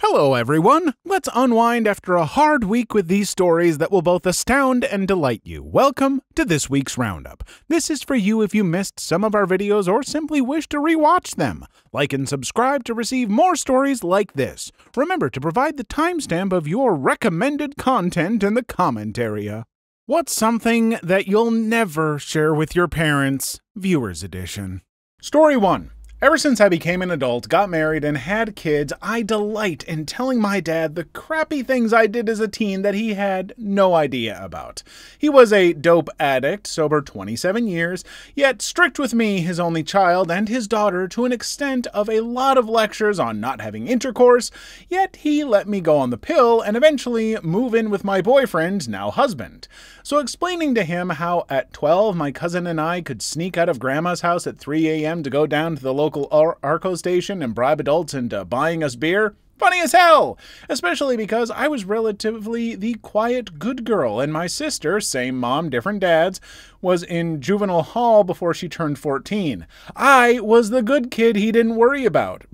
Hello, everyone. Let's unwind after a hard week with these stories that will both astound and delight you. Welcome to this week's Roundup. This is for you if you missed some of our videos or simply wish to rewatch them. Like and subscribe to receive more stories like this. Remember to provide the timestamp of your recommended content in the comment area. What's something that you'll never share with your parents? Viewers Edition. Story 1 Ever since I became an adult, got married, and had kids, I delight in telling my dad the crappy things I did as a teen that he had no idea about. He was a dope addict, sober 27 years, yet strict with me, his only child, and his daughter to an extent of a lot of lectures on not having intercourse, yet he let me go on the pill and eventually move in with my boyfriend, now husband. So explaining to him how at 12 my cousin and I could sneak out of grandma's house at 3 a.m. to go down to the local local Ar- Arco station and bribe adults into buying us beer? Funny as hell! Especially because I was relatively the quiet good girl, and my sister, same mom, different dads, was in juvenile hall before she turned 14. I was the good kid he didn't worry about.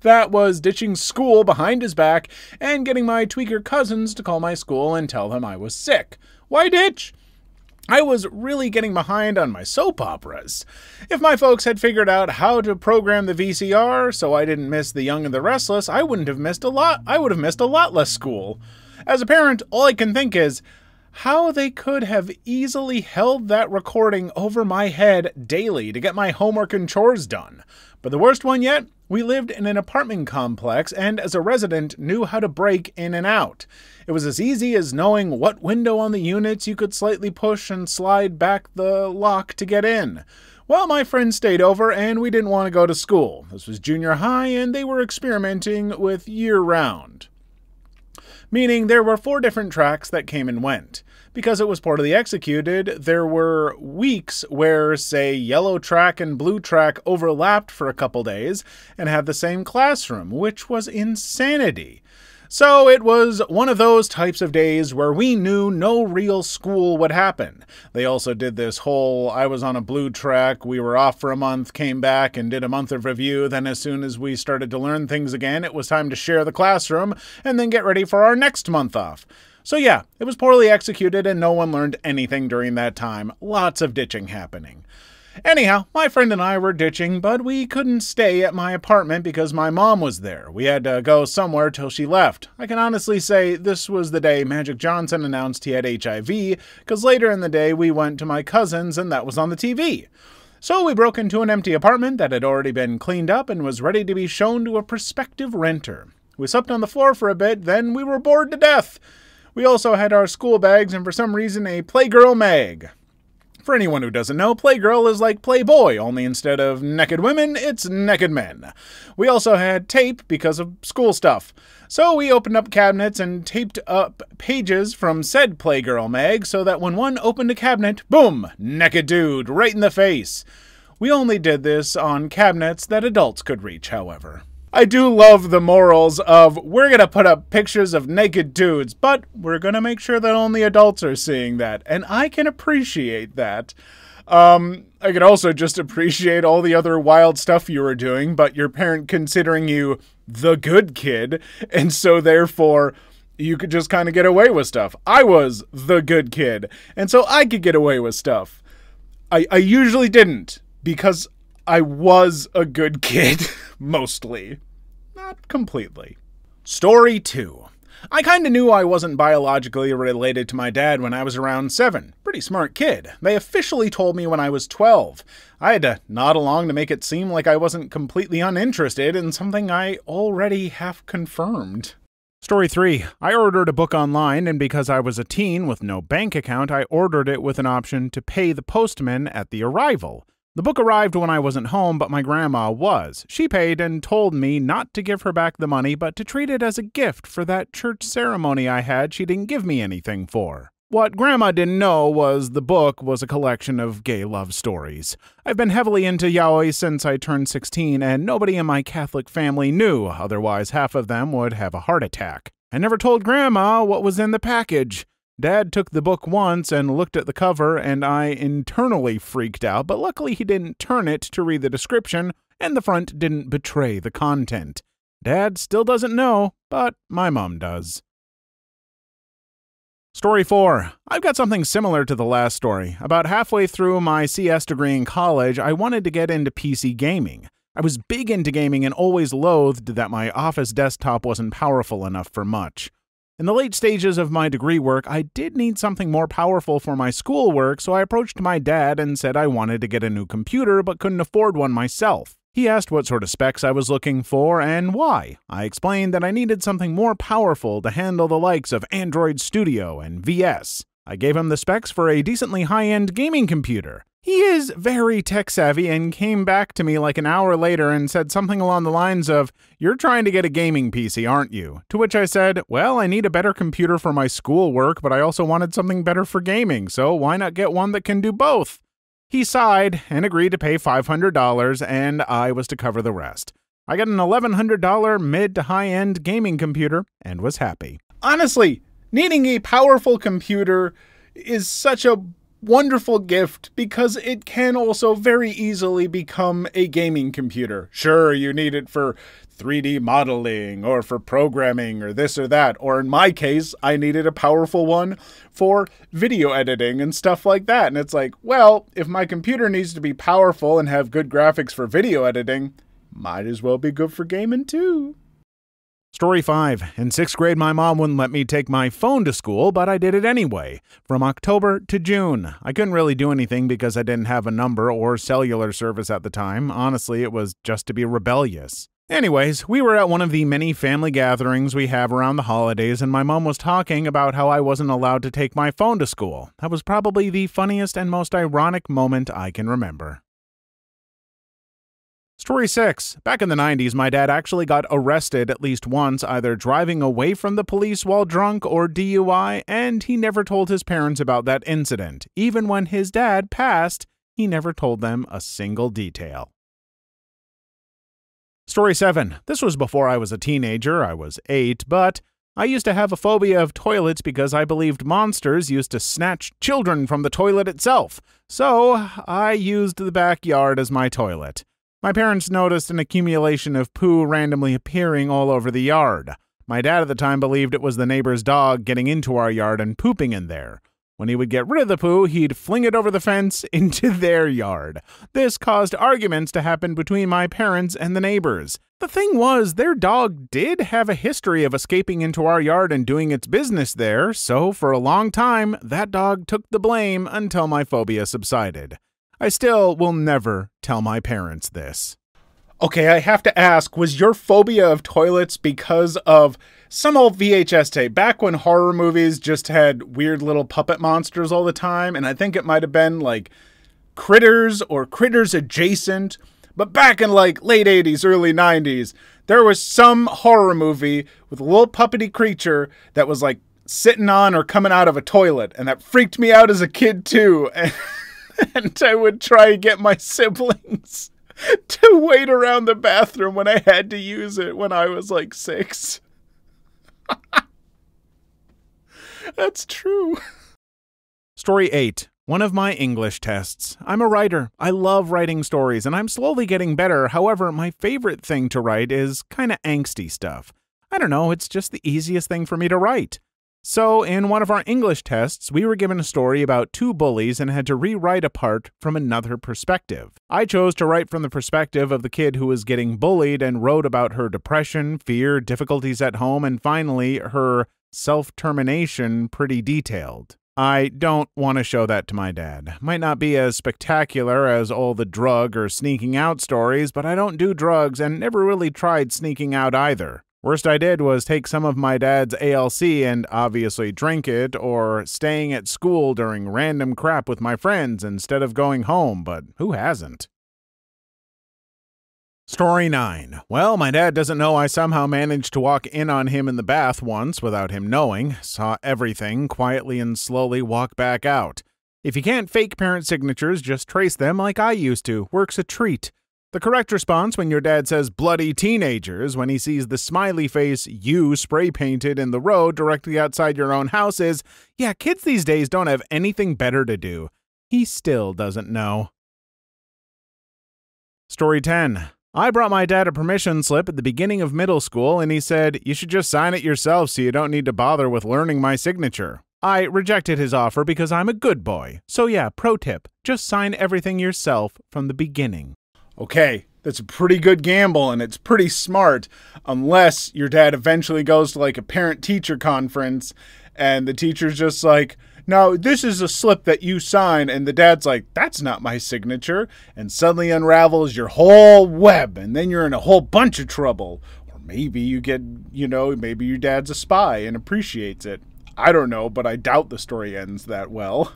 That was ditching school behind his back and getting my tweaker cousins to call my school and tell them I was sick. Why ditch? I was really getting behind on my soap operas. If my folks had figured out how to program the VCR so I didn't miss The Young and the Restless, I wouldn't have missed a lot. I would have missed a lot less school. As a parent, all I can think is how they could have easily held that recording over my head daily to get my homework and chores done. But the worst one yet, we lived in an apartment complex and, as a resident, knew how to break in and out. It was as easy as knowing what window on the units you could slightly push and slide back the lock to get in. Well, my friends stayed over and we didn't want to go to school. This was junior high and they were experimenting with year round meaning there were four different tracks that came and went. Because it was poorly executed, there were weeks where, say, yellow track and blue track overlapped for a couple days and had the same classroom, which was insanity. So it was one of those types of days where we knew no real school would happen. They also did this whole I was on a blue track, we were off for a month, came back and did a month of review. Then, as soon as we started to learn things again, it was time to share the classroom and then get ready for our next month off. So, yeah, it was poorly executed and no one learned anything during that time. Lots of ditching happening. Anyhow, my friend and I were ditching, but we couldn't stay at my apartment because my mom was there. We had to go somewhere till she left. I can honestly say this was the day Magic Johnson announced he had HIV, because later in the day we went to my cousin's and that was on the TV. So we broke into an empty apartment that had already been cleaned up and was ready to be shown to a prospective renter. We slept on the floor for a bit, then we were bored to death. We also had our school bags and for some reason a Playgirl mag. For anyone who doesn't know, Playgirl is like Playboy, only instead of naked women, it's naked men. We also had tape because of school stuff. So we opened up cabinets and taped up pages from said Playgirl mag so that when one opened a cabinet, boom, naked dude, right in the face. We only did this on cabinets that adults could reach, however. I do love the morals of we're going to put up pictures of naked dudes, but we're going to make sure that only adults are seeing that. And I can appreciate that. Um, I can also just appreciate all the other wild stuff you were doing, but your parent considering you the good kid, and so therefore you could just kind of get away with stuff. I was the good kid, and so I could get away with stuff. I, I usually didn't because I was a good kid, mostly. Not completely. Story 2. I kinda knew I wasn't biologically related to my dad when I was around 7. Pretty smart kid. They officially told me when I was 12. I had to nod along to make it seem like I wasn't completely uninterested in something I already half confirmed. Story 3. I ordered a book online, and because I was a teen with no bank account, I ordered it with an option to pay the postman at the arrival. The book arrived when I wasn't home, but my grandma was. She paid and told me not to give her back the money, but to treat it as a gift for that church ceremony I had she didn't give me anything for. What Grandma didn't know was the book was a collection of gay love stories. I've been heavily into yaoi since I turned 16, and nobody in my Catholic family knew, otherwise, half of them would have a heart attack. I never told Grandma what was in the package. Dad took the book once and looked at the cover, and I internally freaked out, but luckily he didn't turn it to read the description, and the front didn't betray the content. Dad still doesn't know, but my mom does. Story 4. I've got something similar to the last story. About halfway through my CS degree in college, I wanted to get into PC gaming. I was big into gaming and always loathed that my office desktop wasn't powerful enough for much. In the late stages of my degree work, I did need something more powerful for my schoolwork, so I approached my dad and said I wanted to get a new computer but couldn't afford one myself. He asked what sort of specs I was looking for and why. I explained that I needed something more powerful to handle the likes of Android Studio and VS. I gave him the specs for a decently high end gaming computer. He is very tech savvy and came back to me like an hour later and said something along the lines of, You're trying to get a gaming PC, aren't you? To which I said, Well, I need a better computer for my schoolwork, but I also wanted something better for gaming, so why not get one that can do both? He sighed and agreed to pay $500, and I was to cover the rest. I got an $1,100 mid to high end gaming computer and was happy. Honestly, needing a powerful computer is such a wonderful gift because it can also very easily become a gaming computer. Sure, you need it for 3D modeling or for programming or this or that. Or in my case, I needed a powerful one for video editing and stuff like that. And it's like, well, if my computer needs to be powerful and have good graphics for video editing, might as well be good for gaming too. Story 5. In sixth grade, my mom wouldn't let me take my phone to school, but I did it anyway. From October to June. I couldn't really do anything because I didn't have a number or cellular service at the time. Honestly, it was just to be rebellious. Anyways, we were at one of the many family gatherings we have around the holidays, and my mom was talking about how I wasn't allowed to take my phone to school. That was probably the funniest and most ironic moment I can remember. Story 6. Back in the 90s, my dad actually got arrested at least once, either driving away from the police while drunk or DUI, and he never told his parents about that incident. Even when his dad passed, he never told them a single detail. Story 7. This was before I was a teenager, I was 8, but I used to have a phobia of toilets because I believed monsters used to snatch children from the toilet itself. So I used the backyard as my toilet. My parents noticed an accumulation of poo randomly appearing all over the yard. My dad at the time believed it was the neighbor's dog getting into our yard and pooping in there. When he would get rid of the poo, he'd fling it over the fence into their yard. This caused arguments to happen between my parents and the neighbors. The thing was, their dog did have a history of escaping into our yard and doing its business there, so for a long time, that dog took the blame until my phobia subsided. I still will never tell my parents this. Okay, I have to ask was your phobia of toilets because of some old VHS tape back when horror movies just had weird little puppet monsters all the time? And I think it might have been like critters or critters adjacent. But back in like late 80s, early 90s, there was some horror movie with a little puppety creature that was like sitting on or coming out of a toilet. And that freaked me out as a kid too. and I would try and get my siblings to wait around the bathroom when I had to use it when I was like six. That's true. Story 8. One of my English tests. I'm a writer. I love writing stories, and I'm slowly getting better. However, my favorite thing to write is kind of angsty stuff. I don't know, it's just the easiest thing for me to write. So, in one of our English tests, we were given a story about two bullies and had to rewrite a part from another perspective. I chose to write from the perspective of the kid who was getting bullied and wrote about her depression, fear, difficulties at home, and finally, her self termination pretty detailed. I don't want to show that to my dad. Might not be as spectacular as all the drug or sneaking out stories, but I don't do drugs and never really tried sneaking out either. Worst I did was take some of my dad's ALC and obviously drink it, or staying at school during random crap with my friends instead of going home, but who hasn't? Story 9. Well, my dad doesn't know I somehow managed to walk in on him in the bath once without him knowing, saw everything, quietly and slowly walk back out. If you can't fake parent signatures, just trace them like I used to. Works a treat. The correct response when your dad says bloody teenagers when he sees the smiley face you spray painted in the road directly outside your own house is, yeah, kids these days don't have anything better to do. He still doesn't know. Story 10. I brought my dad a permission slip at the beginning of middle school, and he said, You should just sign it yourself so you don't need to bother with learning my signature. I rejected his offer because I'm a good boy. So, yeah, pro tip just sign everything yourself from the beginning. Okay, that's a pretty good gamble and it's pretty smart, unless your dad eventually goes to like a parent teacher conference and the teacher's just like, now, this is a slip that you sign, and the dad's like, that's not my signature, and suddenly unravels your whole web, and then you're in a whole bunch of trouble. Or maybe you get, you know, maybe your dad's a spy and appreciates it. I don't know, but I doubt the story ends that well.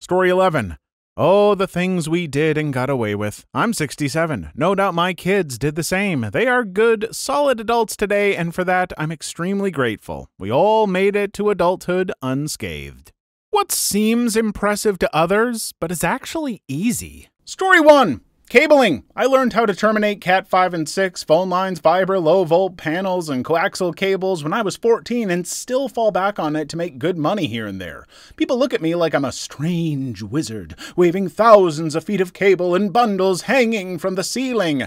Story 11 Oh, the things we did and got away with. I'm 67. No doubt my kids did the same. They are good, solid adults today, and for that, I'm extremely grateful. We all made it to adulthood unscathed. What seems impressive to others, but is actually easy. Story 1 Cabling. I learned how to terminate Cat 5 and 6, phone lines, fiber, low volt panels, and coaxial cables when I was 14 and still fall back on it to make good money here and there. People look at me like I'm a strange wizard, waving thousands of feet of cable in bundles hanging from the ceiling.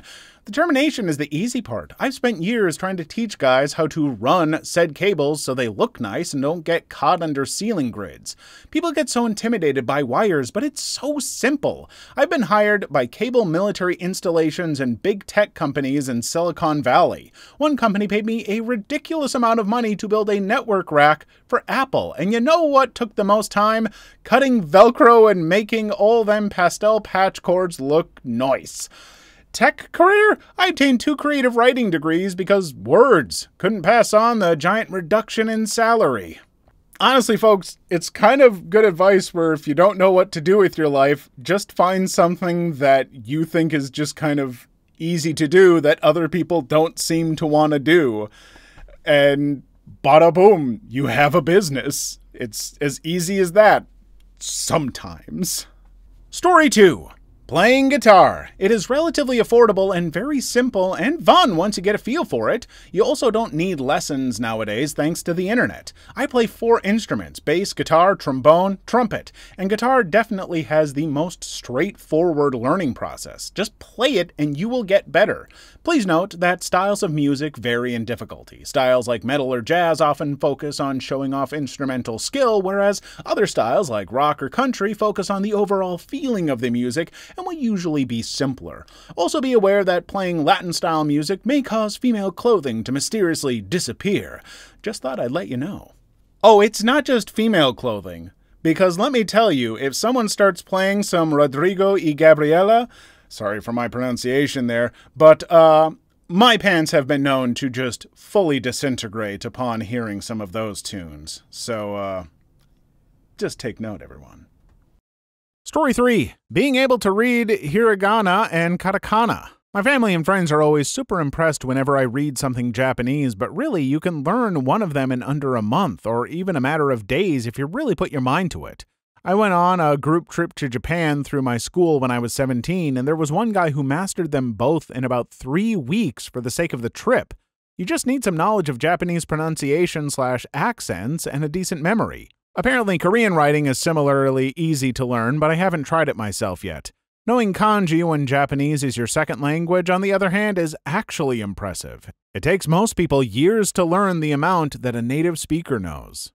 The termination is the easy part. I've spent years trying to teach guys how to run said cables so they look nice and don't get caught under ceiling grids. People get so intimidated by wires, but it's so simple. I've been hired by cable military installations and big tech companies in Silicon Valley. One company paid me a ridiculous amount of money to build a network rack for Apple, and you know what took the most time? Cutting Velcro and making all them pastel patch cords look nice tech career, I obtained two creative writing degrees because words couldn't pass on the giant reduction in salary. Honestly, folks, it's kind of good advice where if you don't know what to do with your life, just find something that you think is just kind of easy to do that other people don't seem to want to do. And bada boom, you have a business. It's as easy as that. Sometimes. Story 2 Playing guitar. It is relatively affordable and very simple and fun once you get a feel for it. You also don't need lessons nowadays thanks to the internet. I play four instruments bass, guitar, trombone, trumpet, and guitar definitely has the most straightforward learning process. Just play it and you will get better. Please note that styles of music vary in difficulty. Styles like metal or jazz often focus on showing off instrumental skill, whereas other styles like rock or country focus on the overall feeling of the music and will usually be simpler. Also be aware that playing Latin-style music may cause female clothing to mysteriously disappear. Just thought I'd let you know. Oh, it's not just female clothing. Because let me tell you, if someone starts playing some Rodrigo y Gabriela, Sorry for my pronunciation there, but, uh, my pants have been known to just fully disintegrate upon hearing some of those tunes. So, uh, just take note, everyone. Story 3 Being able to read hiragana and katakana. My family and friends are always super impressed whenever I read something Japanese, but really, you can learn one of them in under a month or even a matter of days if you really put your mind to it. I went on a group trip to Japan through my school when I was 17, and there was one guy who mastered them both in about three weeks for the sake of the trip. You just need some knowledge of Japanese pronunciation slash accents and a decent memory. Apparently, Korean writing is similarly easy to learn, but I haven't tried it myself yet. Knowing kanji when Japanese is your second language, on the other hand, is actually impressive. It takes most people years to learn the amount that a native speaker knows.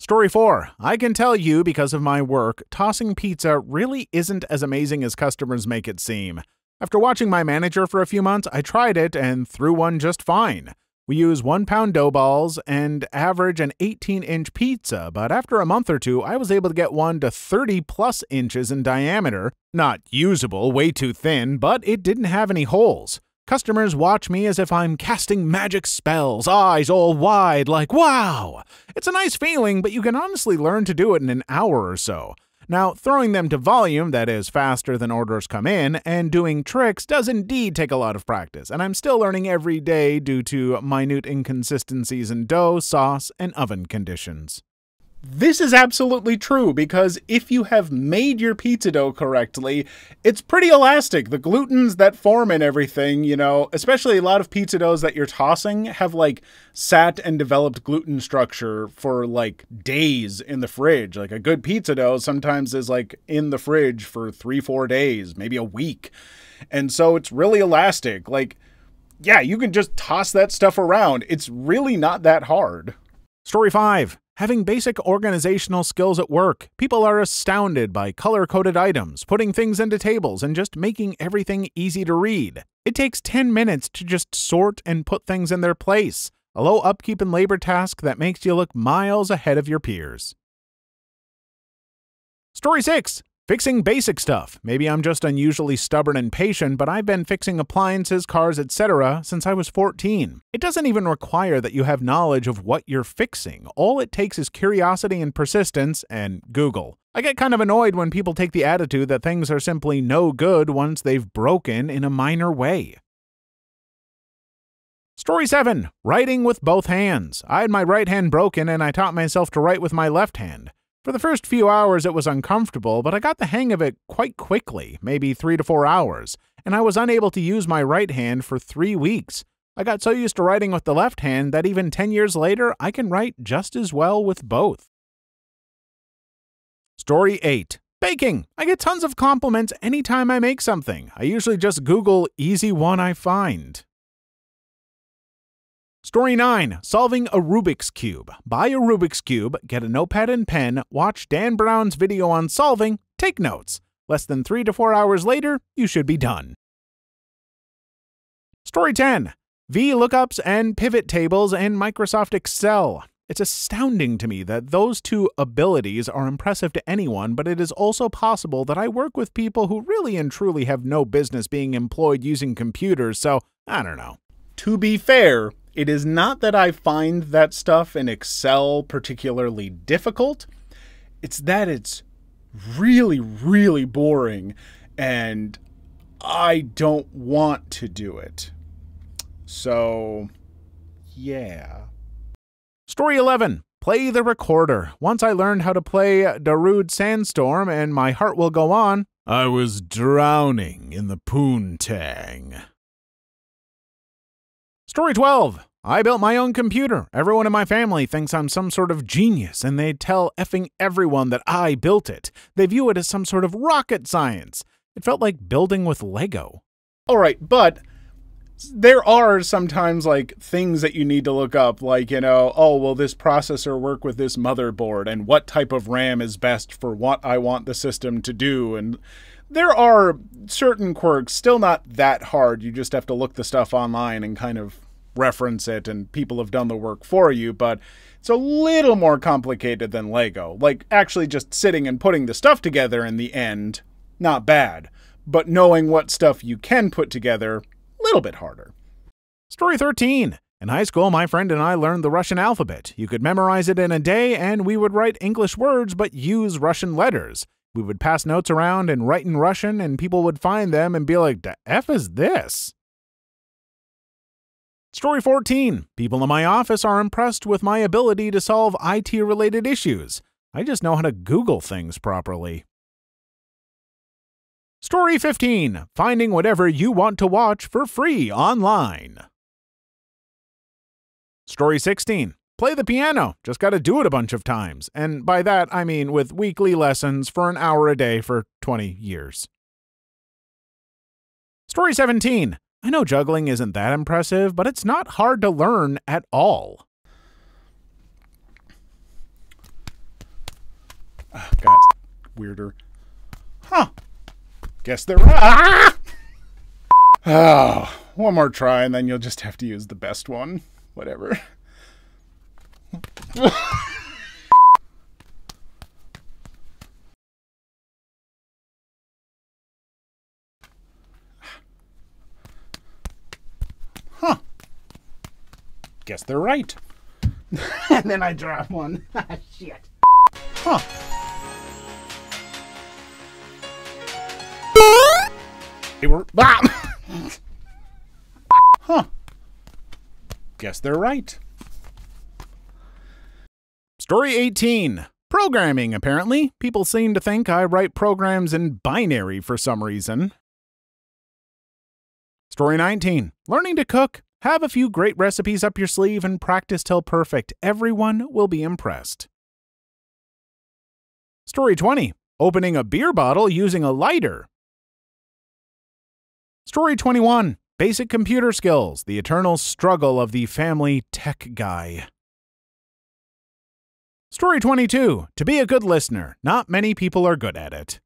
Story 4. I can tell you, because of my work, tossing pizza really isn't as amazing as customers make it seem. After watching my manager for a few months, I tried it and threw one just fine. We use one pound dough balls and average an 18 inch pizza, but after a month or two, I was able to get one to 30 plus inches in diameter. Not usable, way too thin, but it didn't have any holes. Customers watch me as if I'm casting magic spells, eyes all wide, like, wow! It's a nice feeling, but you can honestly learn to do it in an hour or so. Now, throwing them to volume, that is, faster than orders come in, and doing tricks does indeed take a lot of practice, and I'm still learning every day due to minute inconsistencies in dough, sauce, and oven conditions. This is absolutely true because if you have made your pizza dough correctly, it's pretty elastic. The glutens that form in everything, you know, especially a lot of pizza doughs that you're tossing have like sat and developed gluten structure for like days in the fridge. Like a good pizza dough sometimes is like in the fridge for three, four days, maybe a week. And so it's really elastic. Like, yeah, you can just toss that stuff around. It's really not that hard. Story 5 Having basic organizational skills at work, people are astounded by color coded items, putting things into tables, and just making everything easy to read. It takes 10 minutes to just sort and put things in their place, a low upkeep and labor task that makes you look miles ahead of your peers. Story 6 Fixing basic stuff. Maybe I'm just unusually stubborn and patient, but I've been fixing appliances, cars, etc. since I was 14. It doesn't even require that you have knowledge of what you're fixing. All it takes is curiosity and persistence and Google. I get kind of annoyed when people take the attitude that things are simply no good once they've broken in a minor way. Story 7 Writing with both hands. I had my right hand broken and I taught myself to write with my left hand. For the first few hours, it was uncomfortable, but I got the hang of it quite quickly, maybe three to four hours, and I was unable to use my right hand for three weeks. I got so used to writing with the left hand that even 10 years later, I can write just as well with both. Story 8 Baking. I get tons of compliments anytime I make something. I usually just Google easy one I find. Story 9 Solving a Rubik's Cube. Buy a Rubik's Cube, get a notepad and pen, watch Dan Brown's video on solving, take notes. Less than three to four hours later, you should be done. Story 10 VLOOKUPs and pivot tables in Microsoft Excel. It's astounding to me that those two abilities are impressive to anyone, but it is also possible that I work with people who really and truly have no business being employed using computers, so I don't know. To be fair, it is not that I find that stuff in Excel particularly difficult, it's that it's really, really boring and I don't want to do it. So, yeah. Story 11 Play the recorder. Once I learned how to play Darude Sandstorm and My Heart Will Go On, I was drowning in the poontang. Story 12 I built my own computer. Everyone in my family thinks I'm some sort of genius, and they tell effing everyone that I built it. They view it as some sort of rocket science. It felt like building with Lego. Alright, but there are sometimes like things that you need to look up, like, you know, oh, will this processor work with this motherboard, and what type of RAM is best for what I want the system to do, and there are certain quirks, still not that hard. You just have to look the stuff online and kind of reference it and people have done the work for you, but it's a little more complicated than Lego. Like actually just sitting and putting the stuff together in the end, not bad. But knowing what stuff you can put together, a little bit harder. Story 13. In high school, my friend and I learned the Russian alphabet. You could memorize it in a day, and we would write English words but use Russian letters. We would pass notes around and write in Russian, and people would find them and be like, the F is this? Story 14 People in my office are impressed with my ability to solve IT related issues. I just know how to Google things properly. Story 15 Finding whatever you want to watch for free online. Story 16 Play the piano, just gotta do it a bunch of times. And by that, I mean with weekly lessons for an hour a day for 20 years. Story 17 I know juggling isn't that impressive, but it's not hard to learn at all. Oh, God, weirder. Huh. Guess they're right. Ah! Oh, one more try, and then you'll just have to use the best one. Whatever. guess they're right. and then I drop one. Shit. Huh. They were. Ah! huh. Guess they're right. Story 18. Programming, apparently. People seem to think I write programs in binary for some reason. Story 19. Learning to cook. Have a few great recipes up your sleeve and practice till perfect. Everyone will be impressed. Story 20 Opening a beer bottle using a lighter. Story 21 Basic Computer Skills The Eternal Struggle of the Family Tech Guy. Story 22 To be a good listener, not many people are good at it.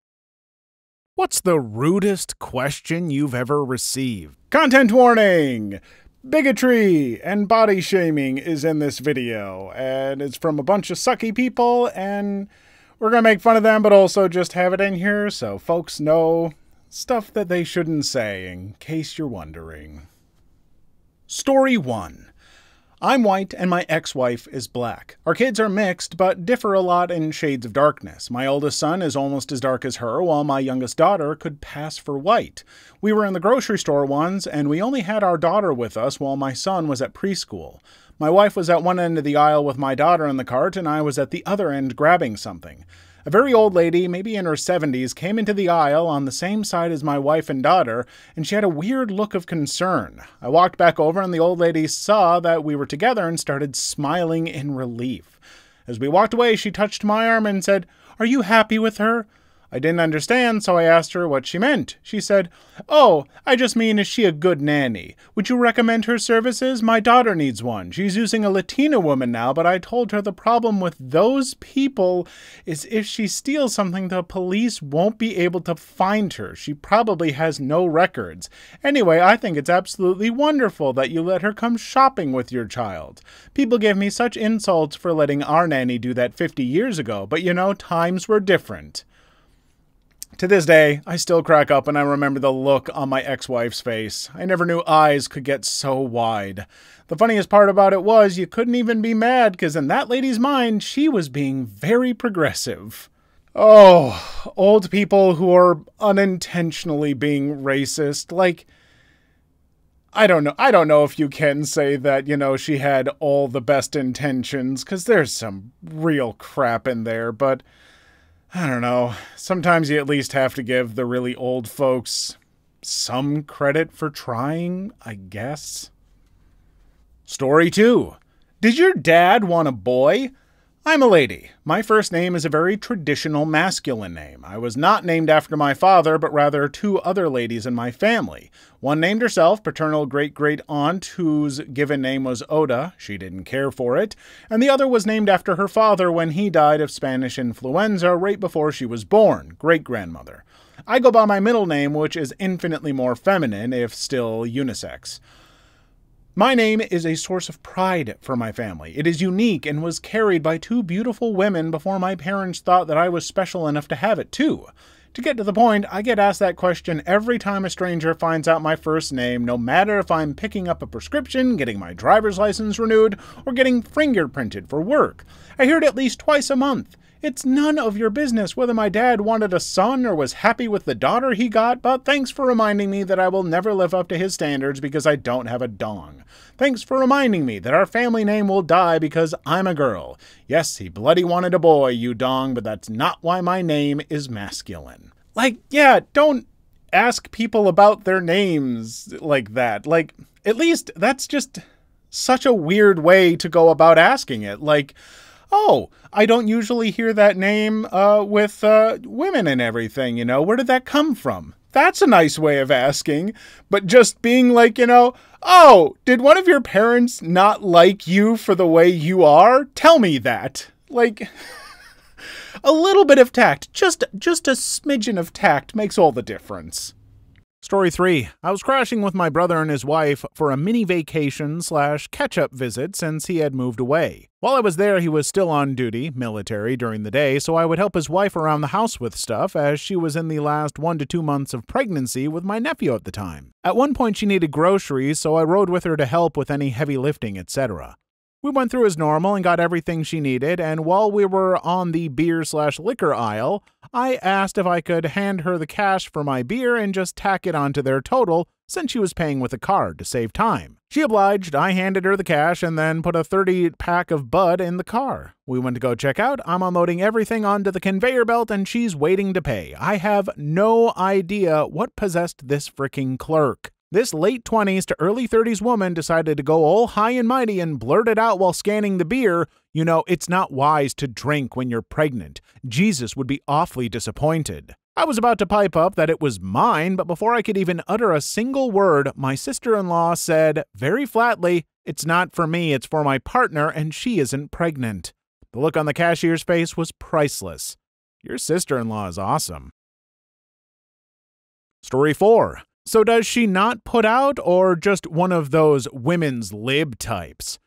What's the rudest question you've ever received? Content warning! Bigotry and body shaming is in this video, and it's from a bunch of sucky people, and we're gonna make fun of them, but also just have it in here so folks know stuff that they shouldn't say, in case you're wondering. Story 1 I'm white and my ex wife is black. Our kids are mixed, but differ a lot in shades of darkness. My oldest son is almost as dark as her, while my youngest daughter could pass for white. We were in the grocery store once, and we only had our daughter with us while my son was at preschool. My wife was at one end of the aisle with my daughter in the cart, and I was at the other end grabbing something. A very old lady, maybe in her 70s, came into the aisle on the same side as my wife and daughter, and she had a weird look of concern. I walked back over, and the old lady saw that we were together and started smiling in relief. As we walked away, she touched my arm and said, Are you happy with her? I didn't understand, so I asked her what she meant. She said, Oh, I just mean, is she a good nanny? Would you recommend her services? My daughter needs one. She's using a Latina woman now, but I told her the problem with those people is if she steals something, the police won't be able to find her. She probably has no records. Anyway, I think it's absolutely wonderful that you let her come shopping with your child. People gave me such insults for letting our nanny do that 50 years ago, but you know, times were different. To this day, I still crack up and I remember the look on my ex wife's face. I never knew eyes could get so wide. The funniest part about it was you couldn't even be mad because in that lady's mind, she was being very progressive. Oh, old people who are unintentionally being racist. Like, I don't know. I don't know if you can say that, you know, she had all the best intentions, because there's some real crap in there, but I don't know. Sometimes you at least have to give the really old folks some credit for trying, I guess. Story 2 Did your dad want a boy? I'm a lady. My first name is a very traditional masculine name. I was not named after my father, but rather two other ladies in my family. One named herself paternal great great aunt, whose given name was Oda. She didn't care for it. And the other was named after her father when he died of Spanish influenza right before she was born, great grandmother. I go by my middle name, which is infinitely more feminine, if still unisex. My name is a source of pride for my family. It is unique and was carried by two beautiful women before my parents thought that I was special enough to have it too. To get to the point, I get asked that question every time a stranger finds out my first name, no matter if I'm picking up a prescription, getting my driver's license renewed, or getting fingerprinted for work. I hear it at least twice a month. It's none of your business whether my dad wanted a son or was happy with the daughter he got, but thanks for reminding me that I will never live up to his standards because I don't have a dong. Thanks for reminding me that our family name will die because I'm a girl. Yes, he bloody wanted a boy, you dong, but that's not why my name is masculine. Like, yeah, don't ask people about their names like that. Like, at least that's just such a weird way to go about asking it. Like, oh, I don't usually hear that name uh, with uh, women and everything, you know, where did that come from? That's a nice way of asking. But just being like, you know, oh, did one of your parents not like you for the way you are? Tell me that. Like, a little bit of tact, just, just a smidgen of tact makes all the difference. Story 3. I was crashing with my brother and his wife for a mini vacation slash catch up visit since he had moved away. While I was there, he was still on duty, military, during the day, so I would help his wife around the house with stuff as she was in the last one to two months of pregnancy with my nephew at the time. At one point, she needed groceries, so I rode with her to help with any heavy lifting, etc. We went through as normal and got everything she needed, and while we were on the beer slash liquor aisle, I asked if I could hand her the cash for my beer and just tack it onto their total since she was paying with a card to save time. She obliged, I handed her the cash and then put a 30 pack of Bud in the car. We went to go check out, I'm unloading everything onto the conveyor belt and she's waiting to pay. I have no idea what possessed this freaking clerk. This late 20s to early 30s woman decided to go all high and mighty and blurted out while scanning the beer, You know, it's not wise to drink when you're pregnant. Jesus would be awfully disappointed. I was about to pipe up that it was mine, but before I could even utter a single word, my sister in law said, very flatly, It's not for me, it's for my partner, and she isn't pregnant. The look on the cashier's face was priceless. Your sister in law is awesome. Story 4. So, does she not put out, or just one of those women's lib types?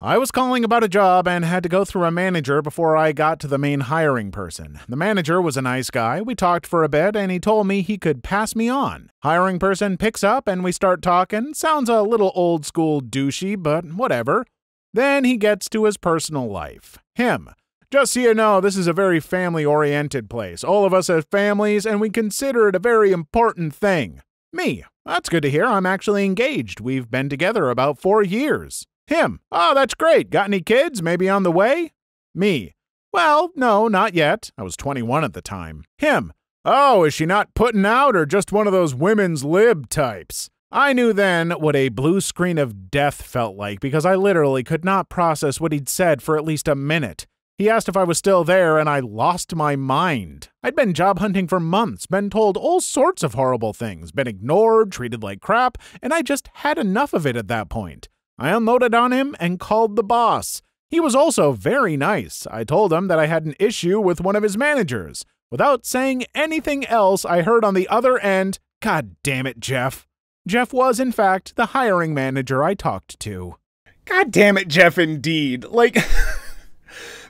I was calling about a job and had to go through a manager before I got to the main hiring person. The manager was a nice guy. We talked for a bit and he told me he could pass me on. Hiring person picks up and we start talking. Sounds a little old school douchey, but whatever. Then he gets to his personal life. Him. Just so you know, this is a very family oriented place. All of us have families and we consider it a very important thing. Me. That's good to hear. I'm actually engaged. We've been together about four years. Him. Oh, that's great. Got any kids? Maybe on the way? Me. Well, no, not yet. I was 21 at the time. Him. Oh, is she not putting out or just one of those women's lib types? I knew then what a blue screen of death felt like because I literally could not process what he'd said for at least a minute. He asked if I was still there, and I lost my mind. I'd been job hunting for months, been told all sorts of horrible things, been ignored, treated like crap, and I just had enough of it at that point. I unloaded on him and called the boss. He was also very nice. I told him that I had an issue with one of his managers. Without saying anything else, I heard on the other end, God damn it, Jeff. Jeff was, in fact, the hiring manager I talked to. God damn it, Jeff, indeed. Like,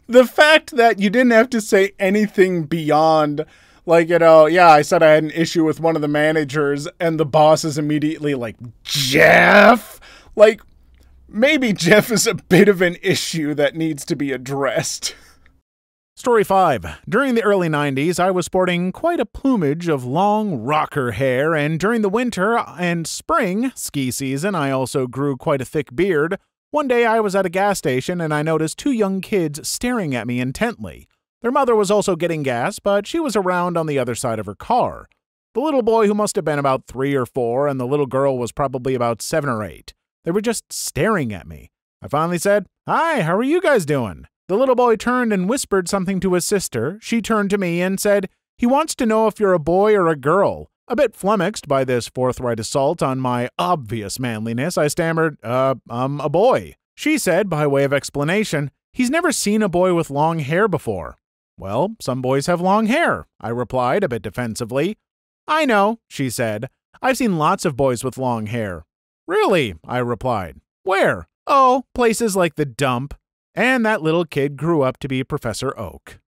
the fact that you didn't have to say anything beyond, like, you know, yeah, I said I had an issue with one of the managers, and the boss is immediately like, Jeff? Like, maybe Jeff is a bit of an issue that needs to be addressed. Story 5. During the early 90s, I was sporting quite a plumage of long rocker hair, and during the winter and spring ski season, I also grew quite a thick beard. One day I was at a gas station and I noticed two young kids staring at me intently. Their mother was also getting gas, but she was around on the other side of her car. The little boy, who must have been about three or four, and the little girl was probably about seven or eight. They were just staring at me. I finally said, Hi, how are you guys doing? The little boy turned and whispered something to his sister. She turned to me and said, He wants to know if you're a boy or a girl. A bit flummoxed by this forthright assault on my obvious manliness, I stammered, Uh, I'm a boy. She said, by way of explanation, He's never seen a boy with long hair before. Well, some boys have long hair, I replied a bit defensively. I know, she said. I've seen lots of boys with long hair. Really? I replied. Where? Oh, places like the dump. And that little kid grew up to be Professor Oak.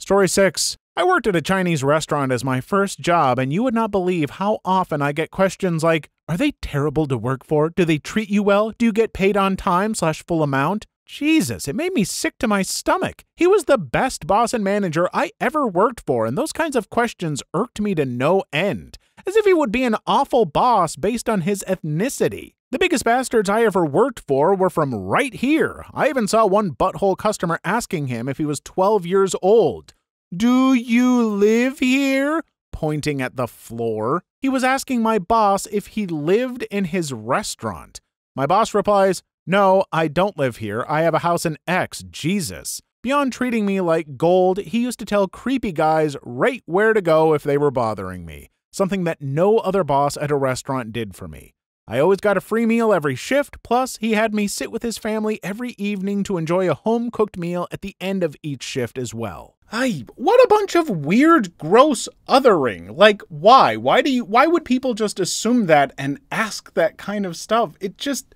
Story 6. I worked at a Chinese restaurant as my first job, and you would not believe how often I get questions like, Are they terrible to work for? Do they treat you well? Do you get paid on time slash full amount? Jesus, it made me sick to my stomach. He was the best boss and manager I ever worked for, and those kinds of questions irked me to no end as if he would be an awful boss based on his ethnicity. The biggest bastards I ever worked for were from right here. I even saw one butthole customer asking him if he was 12 years old. Do you live here? Pointing at the floor. He was asking my boss if he lived in his restaurant. My boss replies, No, I don't live here. I have a house in X. Jesus. Beyond treating me like gold, he used to tell creepy guys right where to go if they were bothering me something that no other boss at a restaurant did for me. I always got a free meal every shift, plus, he had me sit with his family every evening to enjoy a home cooked meal at the end of each shift as well. What a bunch of weird, gross othering. Like, why? Why do you why would people just assume that and ask that kind of stuff? It just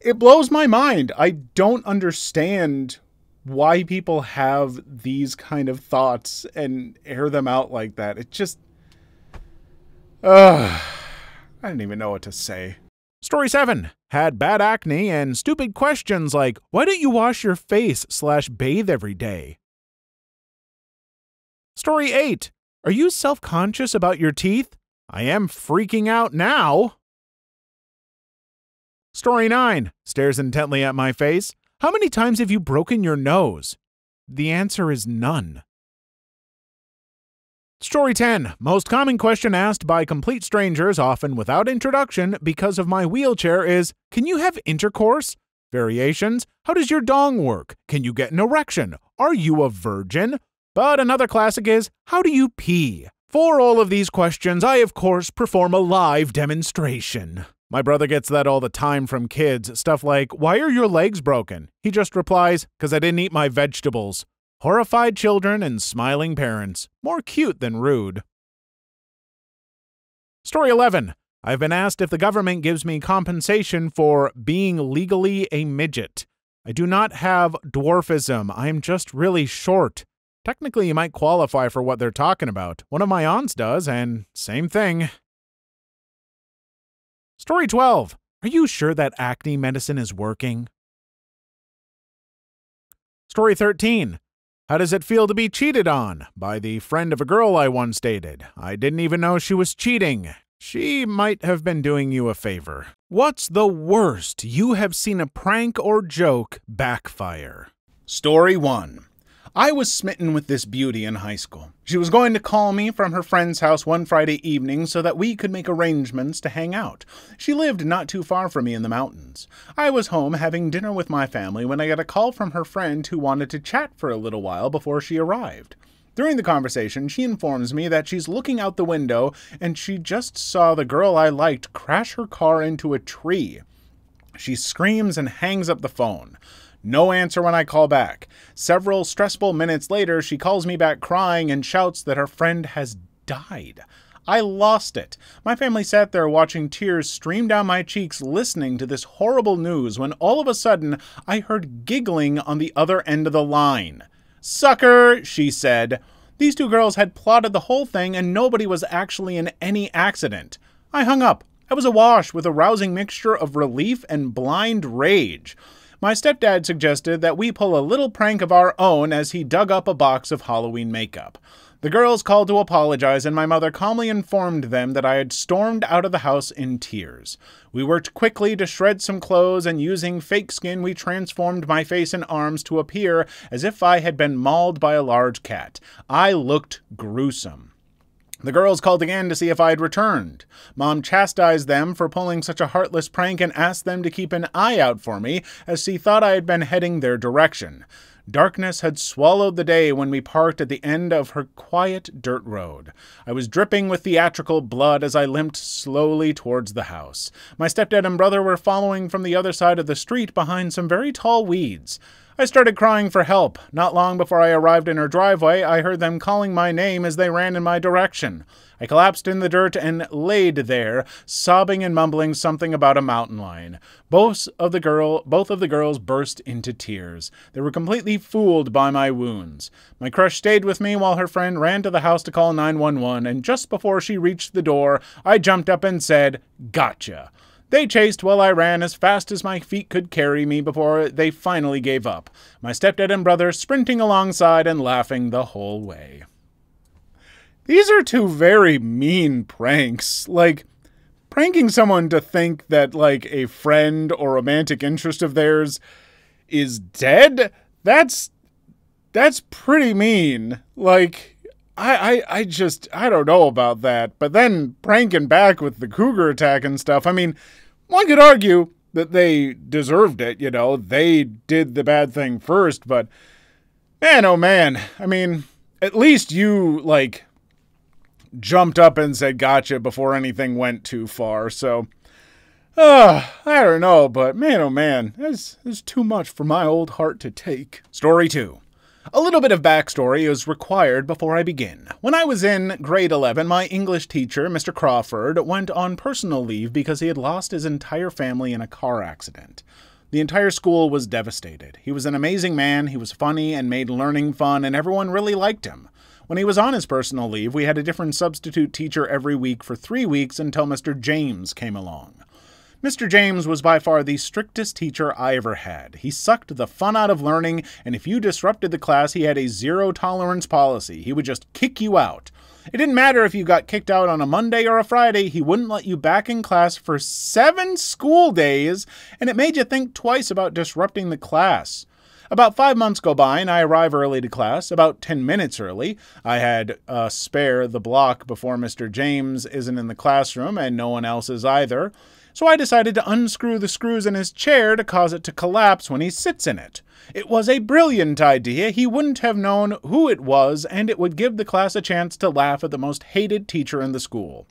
it blows my mind. I don't understand why people have these kind of thoughts and air them out like that. It just Ugh. I didn't even know what to say. Story 7. Had bad acne and stupid questions like, why don't you wash your face slash bathe every day? Story 8. Are you self conscious about your teeth? I am freaking out now. Story 9. Stares intently at my face. How many times have you broken your nose? The answer is none. Story 10. Most common question asked by complete strangers, often without introduction, because of my wheelchair is Can you have intercourse? Variations How does your dong work? Can you get an erection? Are you a virgin? But another classic is How do you pee? For all of these questions, I of course perform a live demonstration. My brother gets that all the time from kids. Stuff like, Why are your legs broken? He just replies, Because I didn't eat my vegetables. Horrified children and smiling parents. More cute than rude. Story 11. I've been asked if the government gives me compensation for being legally a midget. I do not have dwarfism. I am just really short. Technically, you might qualify for what they're talking about. One of my aunts does, and same thing. Story 12. Are you sure that acne medicine is working? Story 13. How does it feel to be cheated on? By the friend of a girl I once dated. I didn't even know she was cheating. She might have been doing you a favor. What's the worst you have seen a prank or joke backfire? Story 1. I was smitten with this beauty in high school. She was going to call me from her friend's house one Friday evening so that we could make arrangements to hang out. She lived not too far from me in the mountains. I was home having dinner with my family when I got a call from her friend who wanted to chat for a little while before she arrived. During the conversation, she informs me that she's looking out the window and she just saw the girl I liked crash her car into a tree. She screams and hangs up the phone. No answer when I call back. Several stressful minutes later, she calls me back crying and shouts that her friend has died. I lost it. My family sat there watching tears stream down my cheeks listening to this horrible news when all of a sudden I heard giggling on the other end of the line. Sucker, she said. These two girls had plotted the whole thing and nobody was actually in any accident. I hung up. I was awash with a rousing mixture of relief and blind rage. My stepdad suggested that we pull a little prank of our own as he dug up a box of Halloween makeup. The girls called to apologize, and my mother calmly informed them that I had stormed out of the house in tears. We worked quickly to shred some clothes, and using fake skin, we transformed my face and arms to appear as if I had been mauled by a large cat. I looked gruesome. The girls called again to see if I had returned. Mom chastised them for pulling such a heartless prank and asked them to keep an eye out for me, as she thought I had been heading their direction. Darkness had swallowed the day when we parked at the end of her quiet dirt road. I was dripping with theatrical blood as I limped slowly towards the house. My stepdad and brother were following from the other side of the street behind some very tall weeds. I started crying for help. Not long before I arrived in her driveway, I heard them calling my name as they ran in my direction. I collapsed in the dirt and laid there, sobbing and mumbling something about a mountain lion. Both of the girl both of the girls burst into tears. They were completely fooled by my wounds. My crush stayed with me while her friend ran to the house to call 911, and just before she reached the door, I jumped up and said, "Gotcha." They chased while I ran as fast as my feet could carry me before they finally gave up, my stepdad and brother sprinting alongside and laughing the whole way. These are two very mean pranks. Like, pranking someone to think that, like, a friend or romantic interest of theirs is dead? That's. That's pretty mean. Like, I, I, I just, I don't know about that. But then pranking back with the cougar attack and stuff, I mean, one could argue that they deserved it, you know, they did the bad thing first, but man, oh man, I mean, at least you, like, jumped up and said gotcha before anything went too far, so. Uh, I don't know, but man, oh man, this is too much for my old heart to take. Story 2. A little bit of backstory is required before I begin. When I was in grade 11, my English teacher, Mr. Crawford, went on personal leave because he had lost his entire family in a car accident. The entire school was devastated. He was an amazing man, he was funny and made learning fun, and everyone really liked him. When he was on his personal leave, we had a different substitute teacher every week for three weeks until Mr. James came along. Mr. James was by far the strictest teacher I ever had. He sucked the fun out of learning, and if you disrupted the class, he had a zero tolerance policy. He would just kick you out. It didn't matter if you got kicked out on a Monday or a Friday, he wouldn't let you back in class for seven school days, and it made you think twice about disrupting the class. About five months go by, and I arrive early to class, about ten minutes early. I had uh, spare the block before Mr. James isn't in the classroom, and no one else is either. So I decided to unscrew the screws in his chair to cause it to collapse when he sits in it. It was a brilliant idea. He wouldn't have known who it was, and it would give the class a chance to laugh at the most hated teacher in the school.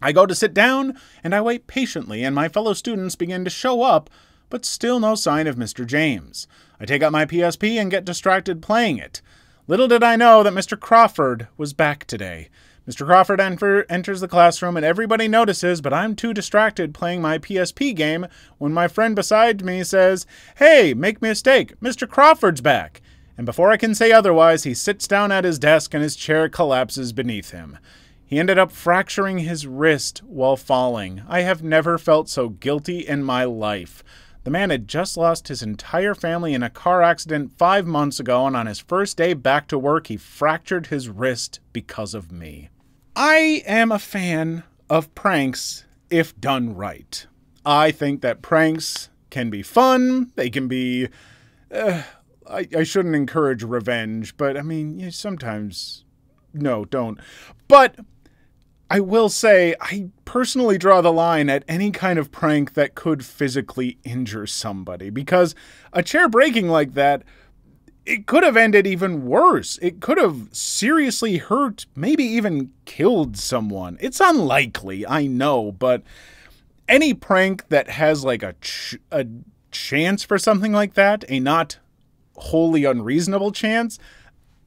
I go to sit down, and I wait patiently, and my fellow students begin to show up, but still no sign of Mr. James. I take out my PSP and get distracted playing it. Little did I know that Mr. Crawford was back today. Mr. Crawford enter- enters the classroom and everybody notices, but I'm too distracted playing my PSP game when my friend beside me says, Hey, make steak, Mr. Crawford's back. And before I can say otherwise, he sits down at his desk and his chair collapses beneath him. He ended up fracturing his wrist while falling. I have never felt so guilty in my life. The man had just lost his entire family in a car accident five months ago, and on his first day back to work, he fractured his wrist because of me. I am a fan of pranks if done right. I think that pranks can be fun, they can be. Uh, I, I shouldn't encourage revenge, but I mean, sometimes. No, don't. But I will say, I personally draw the line at any kind of prank that could physically injure somebody because a chair breaking like that, it could have ended even worse. It could have seriously hurt, maybe even killed someone. It's unlikely, I know, but any prank that has like a ch- a chance for something like that, a not wholly unreasonable chance,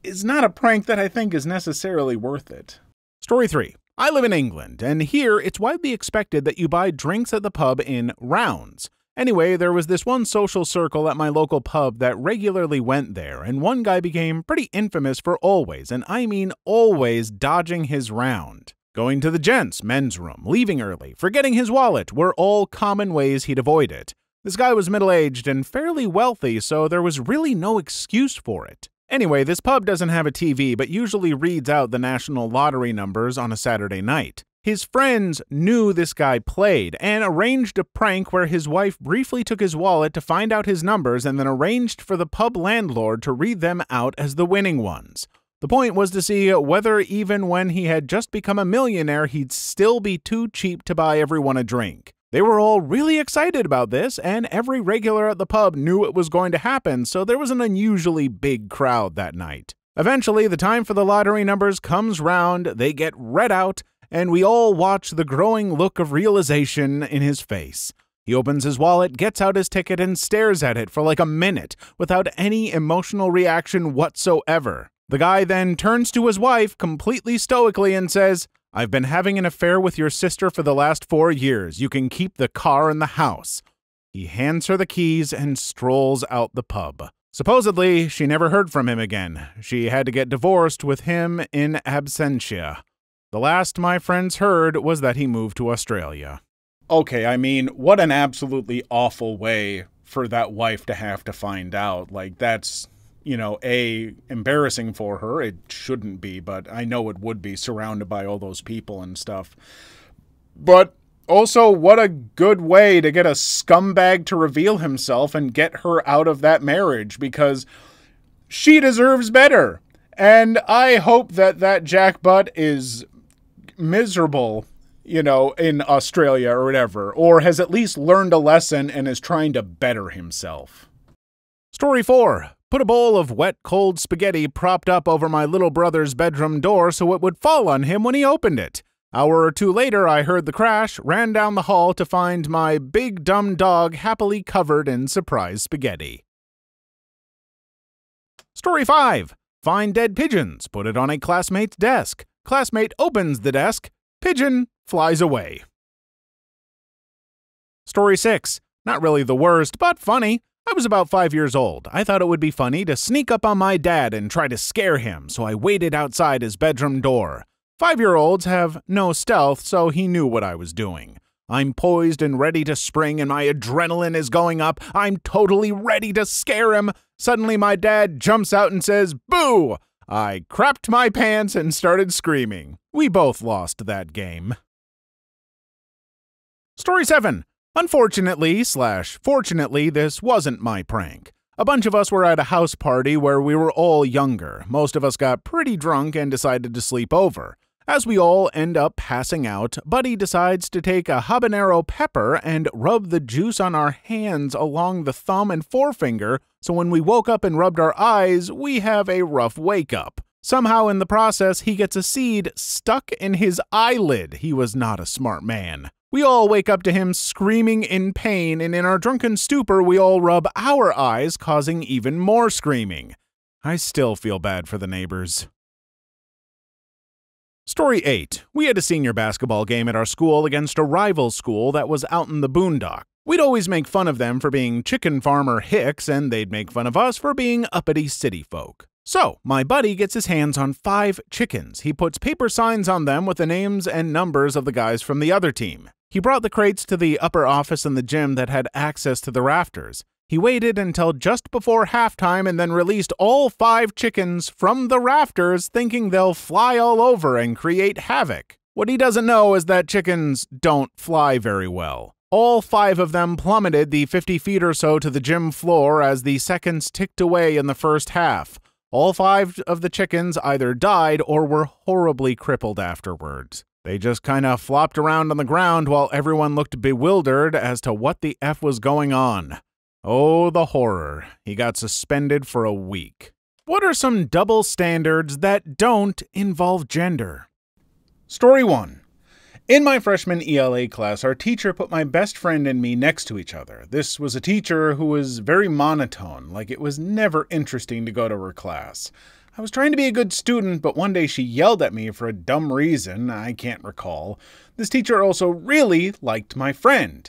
is not a prank that I think is necessarily worth it. Story 3. I live in England, and here it's widely expected that you buy drinks at the pub in rounds. Anyway, there was this one social circle at my local pub that regularly went there, and one guy became pretty infamous for always, and I mean always, dodging his round. Going to the gents' men's room, leaving early, forgetting his wallet were all common ways he'd avoid it. This guy was middle aged and fairly wealthy, so there was really no excuse for it. Anyway, this pub doesn't have a TV, but usually reads out the national lottery numbers on a Saturday night. His friends knew this guy played and arranged a prank where his wife briefly took his wallet to find out his numbers and then arranged for the pub landlord to read them out as the winning ones. The point was to see whether, even when he had just become a millionaire, he'd still be too cheap to buy everyone a drink. They were all really excited about this, and every regular at the pub knew it was going to happen, so there was an unusually big crowd that night. Eventually, the time for the lottery numbers comes round, they get read out, and we all watch the growing look of realization in his face. He opens his wallet, gets out his ticket, and stares at it for like a minute without any emotional reaction whatsoever. The guy then turns to his wife completely stoically and says, I've been having an affair with your sister for the last four years. You can keep the car and the house. He hands her the keys and strolls out the pub. Supposedly, she never heard from him again. She had to get divorced with him in absentia. The last my friends heard was that he moved to Australia. Okay, I mean, what an absolutely awful way for that wife to have to find out. Like, that's you know, a embarrassing for her. It shouldn't be, but I know it would be surrounded by all those people and stuff. But also, what a good way to get a scumbag to reveal himself and get her out of that marriage because she deserves better. And I hope that that jackbutt is miserable, you know, in Australia or whatever, or has at least learned a lesson and is trying to better himself. Story 4 Put a bowl of wet, cold spaghetti propped up over my little brother's bedroom door so it would fall on him when he opened it. Hour or two later, I heard the crash, ran down the hall to find my big dumb dog happily covered in surprise spaghetti. Story 5 Find dead pigeons, put it on a classmate's desk. Classmate opens the desk, pigeon flies away. Story 6 Not really the worst, but funny. I was about five years old. I thought it would be funny to sneak up on my dad and try to scare him, so I waited outside his bedroom door. Five year olds have no stealth, so he knew what I was doing. I'm poised and ready to spring, and my adrenaline is going up. I'm totally ready to scare him. Suddenly, my dad jumps out and says, Boo! I crapped my pants and started screaming. We both lost that game. Story 7 Unfortunately, slash fortunately, this wasn't my prank. A bunch of us were at a house party where we were all younger. Most of us got pretty drunk and decided to sleep over. As we all end up passing out, Buddy decides to take a habanero pepper and rub the juice on our hands along the thumb and forefinger, so when we woke up and rubbed our eyes, we have a rough wake up. Somehow, in the process, he gets a seed stuck in his eyelid. He was not a smart man. We all wake up to him screaming in pain, and in our drunken stupor, we all rub our eyes, causing even more screaming. I still feel bad for the neighbors. Story 8. We had a senior basketball game at our school against a rival school that was out in the boondock. We'd always make fun of them for being chicken farmer hicks, and they'd make fun of us for being uppity city folk. So, my buddy gets his hands on five chickens. He puts paper signs on them with the names and numbers of the guys from the other team. He brought the crates to the upper office in the gym that had access to the rafters. He waited until just before halftime and then released all five chickens from the rafters, thinking they'll fly all over and create havoc. What he doesn't know is that chickens don't fly very well. All five of them plummeted the 50 feet or so to the gym floor as the seconds ticked away in the first half. All five of the chickens either died or were horribly crippled afterwards. They just kind of flopped around on the ground while everyone looked bewildered as to what the F was going on. Oh, the horror. He got suspended for a week. What are some double standards that don't involve gender? Story 1. In my freshman ELA class, our teacher put my best friend and me next to each other. This was a teacher who was very monotone, like it was never interesting to go to her class. I was trying to be a good student, but one day she yelled at me for a dumb reason I can't recall. This teacher also really liked my friend.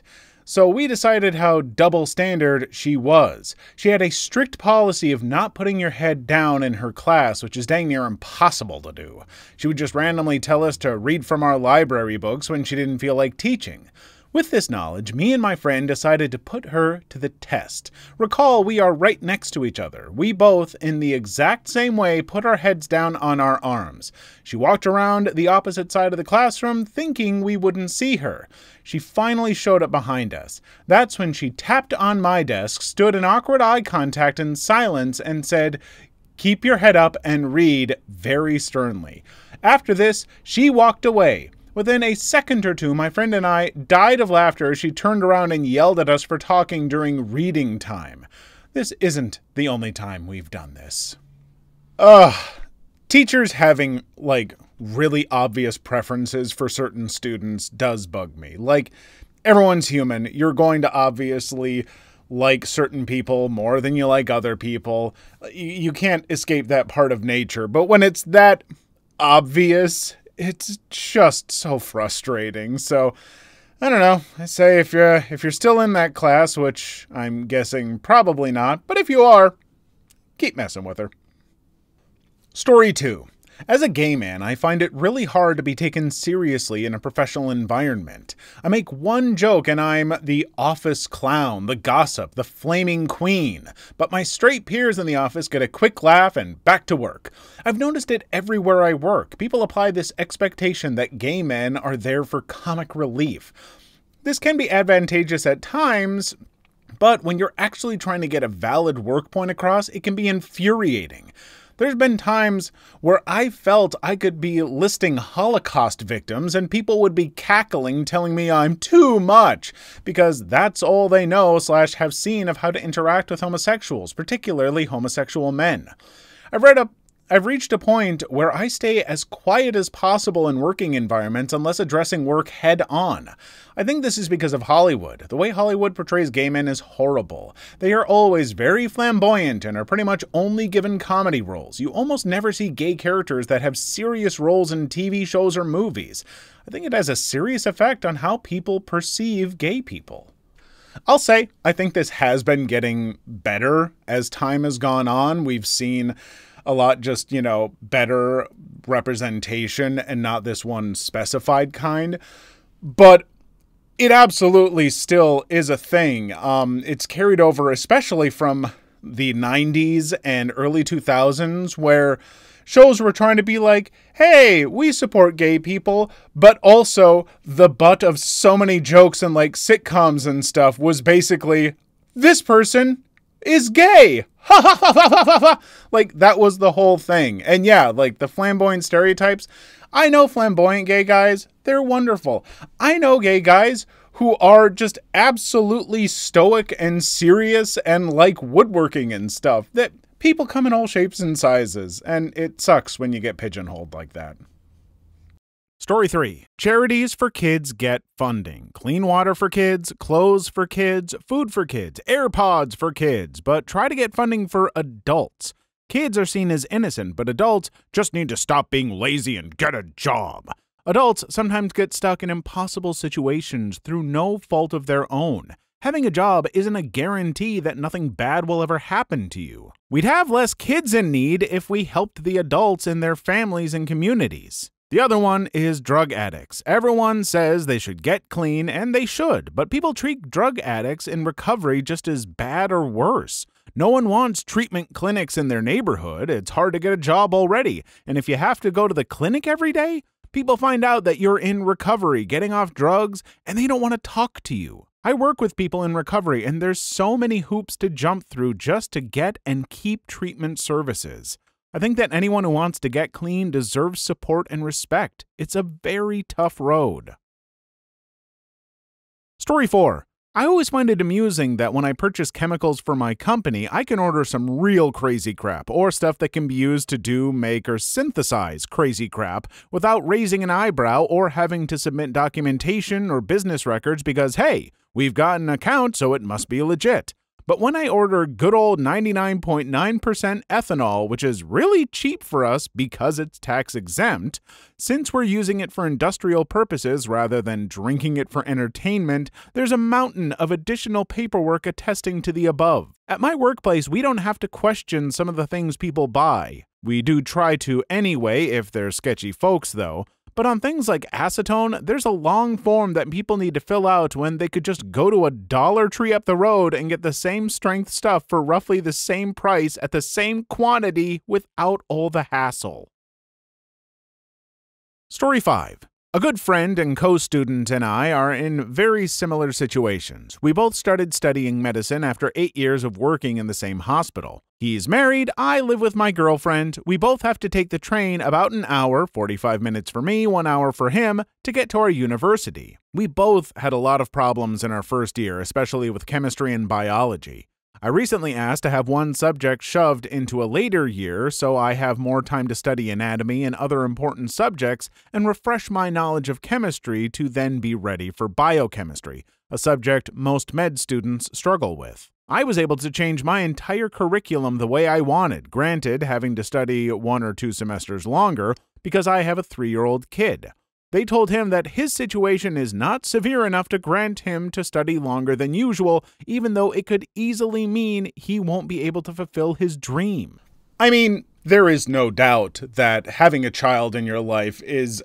So we decided how double standard she was. She had a strict policy of not putting your head down in her class, which is dang near impossible to do. She would just randomly tell us to read from our library books when she didn't feel like teaching. With this knowledge, me and my friend decided to put her to the test. Recall, we are right next to each other. We both, in the exact same way, put our heads down on our arms. She walked around the opposite side of the classroom, thinking we wouldn't see her. She finally showed up behind us. That's when she tapped on my desk, stood in awkward eye contact and silence, and said, Keep your head up and read very sternly. After this, she walked away. Within a second or two, my friend and I died of laughter as she turned around and yelled at us for talking during reading time. This isn't the only time we've done this. Ugh. Teachers having, like, really obvious preferences for certain students does bug me. Like, everyone's human. You're going to obviously like certain people more than you like other people. You can't escape that part of nature. But when it's that obvious, it's just so frustrating. So I don't know. I say if you're if you're still in that class, which I'm guessing probably not, but if you are, keep messing with her. Story 2. As a gay man, I find it really hard to be taken seriously in a professional environment. I make one joke and I'm the office clown, the gossip, the flaming queen. But my straight peers in the office get a quick laugh and back to work. I've noticed it everywhere I work. People apply this expectation that gay men are there for comic relief. This can be advantageous at times, but when you're actually trying to get a valid work point across, it can be infuriating. There's been times where I felt I could be listing Holocaust victims and people would be cackling telling me I'm too much because that's all they know slash have seen of how to interact with homosexuals, particularly homosexual men. I've read a I've reached a point where I stay as quiet as possible in working environments unless addressing work head on. I think this is because of Hollywood. The way Hollywood portrays gay men is horrible. They are always very flamboyant and are pretty much only given comedy roles. You almost never see gay characters that have serious roles in TV shows or movies. I think it has a serious effect on how people perceive gay people. I'll say, I think this has been getting better as time has gone on. We've seen a lot just, you know, better representation and not this one specified kind. But it absolutely still is a thing. Um, it's carried over, especially from the 90s and early 2000s, where shows were trying to be like, hey, we support gay people, but also the butt of so many jokes and like sitcoms and stuff was basically, this person is gay. Ha ha ha ha ha ha. Like that was the whole thing. And yeah, like the flamboyant stereotypes, I know flamboyant gay guys, they're wonderful. I know gay guys who are just absolutely stoic and serious and like woodworking and stuff. That people come in all shapes and sizes, and it sucks when you get pigeonholed like that. Story 3 Charities for kids get funding. Clean water for kids, clothes for kids, food for kids, AirPods for kids, but try to get funding for adults. Kids are seen as innocent, but adults just need to stop being lazy and get a job. Adults sometimes get stuck in impossible situations through no fault of their own. Having a job isn't a guarantee that nothing bad will ever happen to you. We'd have less kids in need if we helped the adults in their families and communities. The other one is drug addicts. Everyone says they should get clean, and they should, but people treat drug addicts in recovery just as bad or worse. No one wants treatment clinics in their neighborhood. It's hard to get a job already. And if you have to go to the clinic every day, people find out that you're in recovery, getting off drugs, and they don't want to talk to you. I work with people in recovery, and there's so many hoops to jump through just to get and keep treatment services. I think that anyone who wants to get clean deserves support and respect. It's a very tough road. Story 4. I always find it amusing that when I purchase chemicals for my company, I can order some real crazy crap, or stuff that can be used to do, make, or synthesize crazy crap without raising an eyebrow or having to submit documentation or business records because, hey, we've got an account, so it must be legit. But when I order good old 99.9% ethanol, which is really cheap for us because it's tax exempt, since we're using it for industrial purposes rather than drinking it for entertainment, there's a mountain of additional paperwork attesting to the above. At my workplace, we don't have to question some of the things people buy. We do try to anyway if they're sketchy folks, though. But on things like acetone, there's a long form that people need to fill out when they could just go to a Dollar Tree up the road and get the same strength stuff for roughly the same price at the same quantity without all the hassle. Story 5 a good friend and co student and I are in very similar situations. We both started studying medicine after eight years of working in the same hospital. He's married, I live with my girlfriend. We both have to take the train about an hour, 45 minutes for me, one hour for him, to get to our university. We both had a lot of problems in our first year, especially with chemistry and biology. I recently asked to have one subject shoved into a later year so I have more time to study anatomy and other important subjects and refresh my knowledge of chemistry to then be ready for biochemistry, a subject most med students struggle with. I was able to change my entire curriculum the way I wanted, granted, having to study one or two semesters longer because I have a three year old kid. They told him that his situation is not severe enough to grant him to study longer than usual, even though it could easily mean he won't be able to fulfill his dream. I mean, there is no doubt that having a child in your life is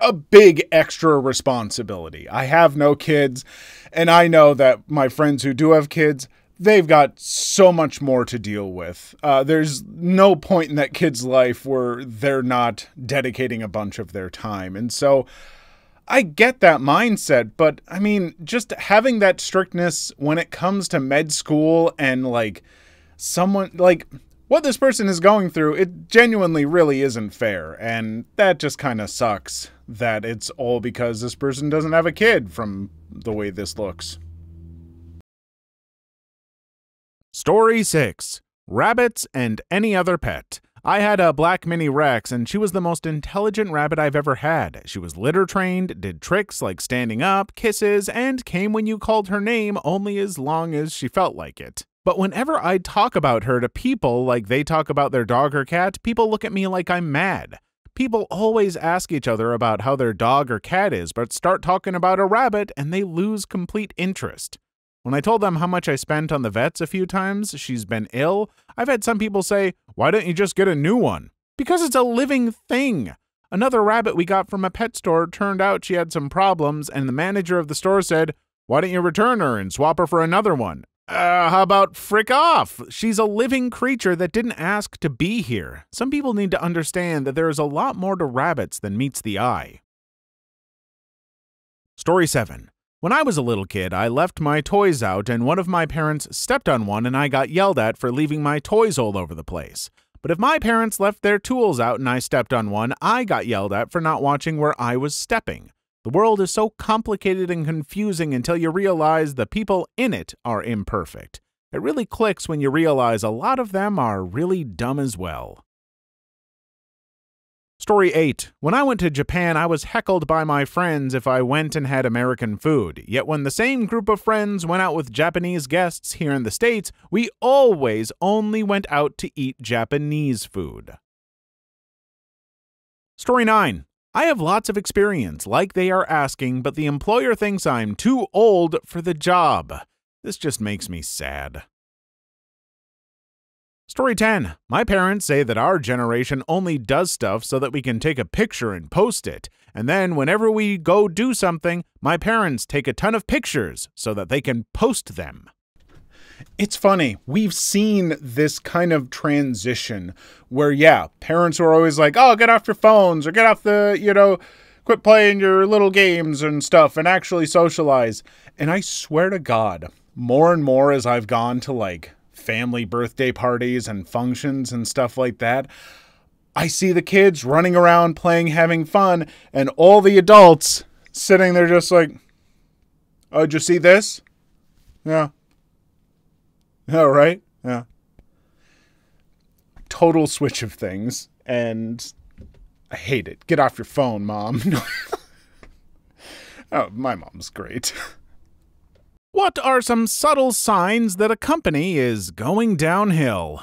a big extra responsibility. I have no kids, and I know that my friends who do have kids they've got so much more to deal with. Uh, there's no point in that kid's life where they're not dedicating a bunch of their time. And so I get that mindset, but I mean, just having that strictness when it comes to med school and like someone like what this person is going through, it genuinely really isn't fair. And that just kind of sucks that it's all because this person doesn't have a kid from the way this looks. Story 6 Rabbits and Any Other Pet. I had a black mini Rex, and she was the most intelligent rabbit I've ever had. She was litter trained, did tricks like standing up, kisses, and came when you called her name only as long as she felt like it. But whenever I talk about her to people like they talk about their dog or cat, people look at me like I'm mad. People always ask each other about how their dog or cat is, but start talking about a rabbit and they lose complete interest. When I told them how much I spent on the vets a few times, she's been ill, I've had some people say, Why don't you just get a new one? Because it's a living thing. Another rabbit we got from a pet store turned out she had some problems, and the manager of the store said, Why don't you return her and swap her for another one? Uh, how about frick off? She's a living creature that didn't ask to be here. Some people need to understand that there is a lot more to rabbits than meets the eye. Story 7 when I was a little kid, I left my toys out, and one of my parents stepped on one, and I got yelled at for leaving my toys all over the place. But if my parents left their tools out and I stepped on one, I got yelled at for not watching where I was stepping. The world is so complicated and confusing until you realize the people in it are imperfect. It really clicks when you realize a lot of them are really dumb as well. Story 8. When I went to Japan, I was heckled by my friends if I went and had American food. Yet when the same group of friends went out with Japanese guests here in the States, we always only went out to eat Japanese food. Story 9. I have lots of experience, like they are asking, but the employer thinks I'm too old for the job. This just makes me sad. Story 10. My parents say that our generation only does stuff so that we can take a picture and post it. And then whenever we go do something, my parents take a ton of pictures so that they can post them. It's funny. We've seen this kind of transition where, yeah, parents are always like, oh, get off your phones or get off the, you know, quit playing your little games and stuff and actually socialize. And I swear to God, more and more as I've gone to like family birthday parties and functions and stuff like that, I see the kids running around playing, having fun, and all the adults sitting there just like, oh, did you see this? Yeah. Yeah, right? Yeah. Total switch of things, and I hate it. Get off your phone, mom. oh, my mom's great. What are some subtle signs that a company is going downhill?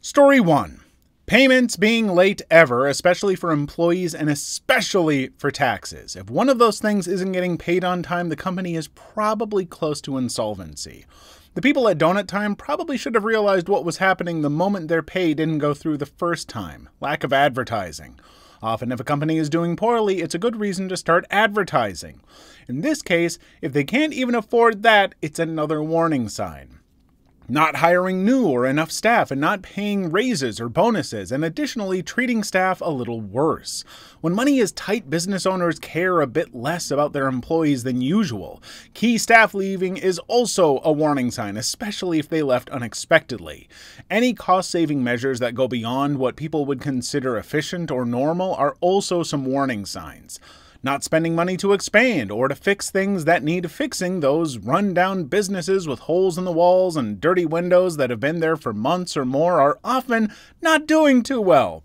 Story 1 Payments being late ever, especially for employees and especially for taxes. If one of those things isn't getting paid on time, the company is probably close to insolvency. The people at Donut Time probably should have realized what was happening the moment their pay didn't go through the first time lack of advertising. Often, if a company is doing poorly, it's a good reason to start advertising. In this case, if they can't even afford that, it's another warning sign not hiring new or enough staff and not paying raises or bonuses, and additionally treating staff a little worse. When money is tight, business owners care a bit less about their employees than usual. Key staff leaving is also a warning sign, especially if they left unexpectedly. Any cost saving measures that go beyond what people would consider efficient or normal are also some warning signs not spending money to expand or to fix things that need fixing, those run-down businesses with holes in the walls and dirty windows that have been there for months or more are often not doing too well.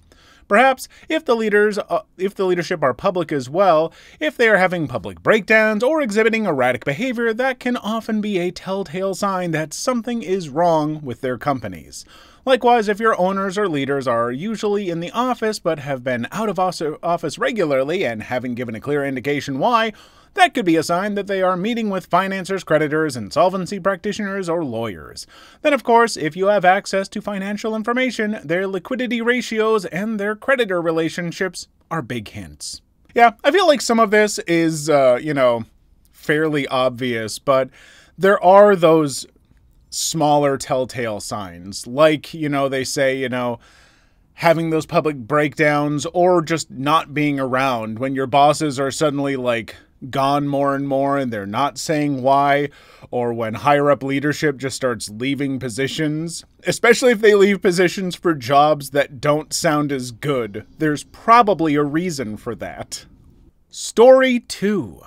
Perhaps if the leaders uh, if the leadership are public as well, if they are having public breakdowns or exhibiting erratic behavior, that can often be a telltale sign that something is wrong with their companies. Likewise, if your owners or leaders are usually in the office but have been out of office regularly and haven't given a clear indication why, that could be a sign that they are meeting with financiers, creditors, insolvency practitioners, or lawyers. Then, of course, if you have access to financial information, their liquidity ratios and their creditor relationships are big hints. Yeah, I feel like some of this is, uh, you know, fairly obvious, but there are those smaller telltale signs. Like, you know, they say, you know, having those public breakdowns or just not being around when your bosses are suddenly like gone more and more and they're not saying why, or when higher up leadership just starts leaving positions, especially if they leave positions for jobs that don't sound as good. There's probably a reason for that. Story 2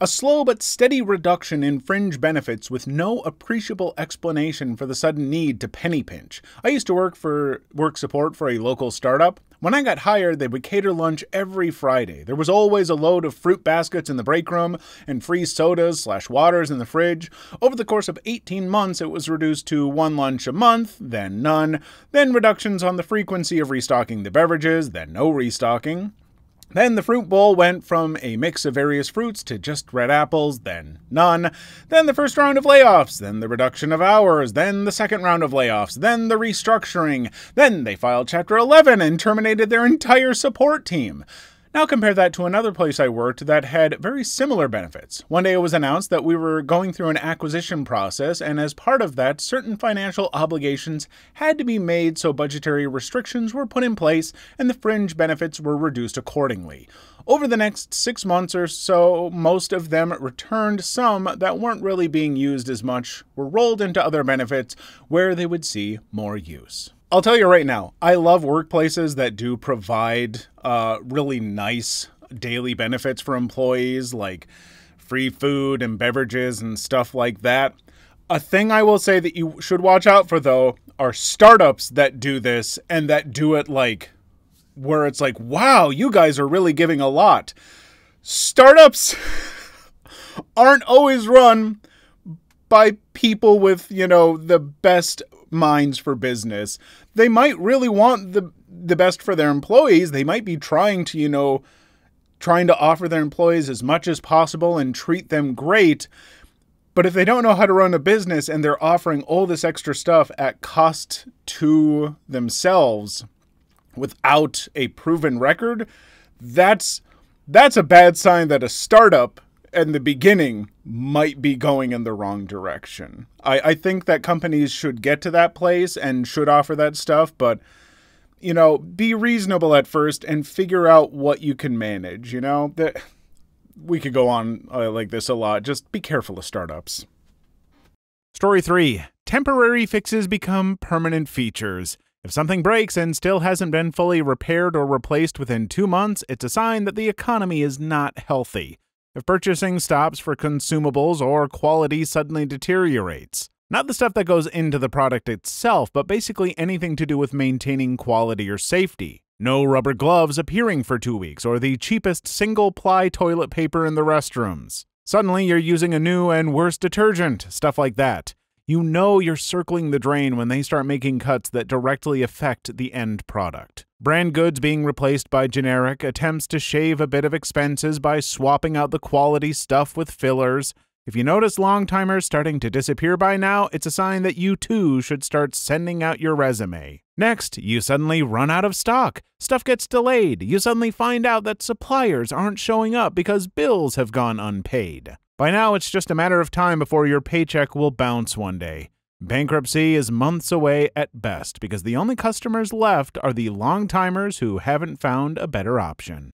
a slow but steady reduction in fringe benefits with no appreciable explanation for the sudden need to penny pinch. I used to work for work support for a local startup. When I got hired, they would cater lunch every Friday. There was always a load of fruit baskets in the break room and free sodas slash waters in the fridge. Over the course of 18 months, it was reduced to one lunch a month, then none, then reductions on the frequency of restocking the beverages, then no restocking. Then the fruit bowl went from a mix of various fruits to just red apples, then none. Then the first round of layoffs, then the reduction of hours, then the second round of layoffs, then the restructuring. Then they filed Chapter 11 and terminated their entire support team. Now compare that to another place I worked that had very similar benefits. One day it was announced that we were going through an acquisition process, and as part of that, certain financial obligations had to be made so budgetary restrictions were put in place and the fringe benefits were reduced accordingly. Over the next six months or so, most of them returned. Some that weren't really being used as much were rolled into other benefits where they would see more use. I'll tell you right now, I love workplaces that do provide uh, really nice daily benefits for employees, like free food and beverages and stuff like that. A thing I will say that you should watch out for, though, are startups that do this and that do it like where it's like, wow, you guys are really giving a lot. Startups aren't always run by people with, you know, the best minds for business. They might really want the the best for their employees. They might be trying to, you know, trying to offer their employees as much as possible and treat them great. But if they don't know how to run a business and they're offering all this extra stuff at cost to themselves without a proven record, that's that's a bad sign that a startup in the beginning might be going in the wrong direction. I, I think that companies should get to that place and should offer that stuff, but you know, be reasonable at first and figure out what you can manage. You know that we could go on uh, like this a lot. Just be careful of startups. Story three: Temporary fixes become permanent features. If something breaks and still hasn't been fully repaired or replaced within two months, it's a sign that the economy is not healthy. If purchasing stops for consumables or quality suddenly deteriorates. Not the stuff that goes into the product itself, but basically anything to do with maintaining quality or safety. No rubber gloves appearing for two weeks, or the cheapest single ply toilet paper in the restrooms. Suddenly, you're using a new and worse detergent, stuff like that you know you're circling the drain when they start making cuts that directly affect the end product. Brand goods being replaced by generic, attempts to shave a bit of expenses by swapping out the quality stuff with fillers. If you notice long timers starting to disappear by now, it's a sign that you too should start sending out your resume. Next, you suddenly run out of stock. Stuff gets delayed. You suddenly find out that suppliers aren't showing up because bills have gone unpaid. By now, it's just a matter of time before your paycheck will bounce one day. Bankruptcy is months away at best because the only customers left are the long timers who haven't found a better option.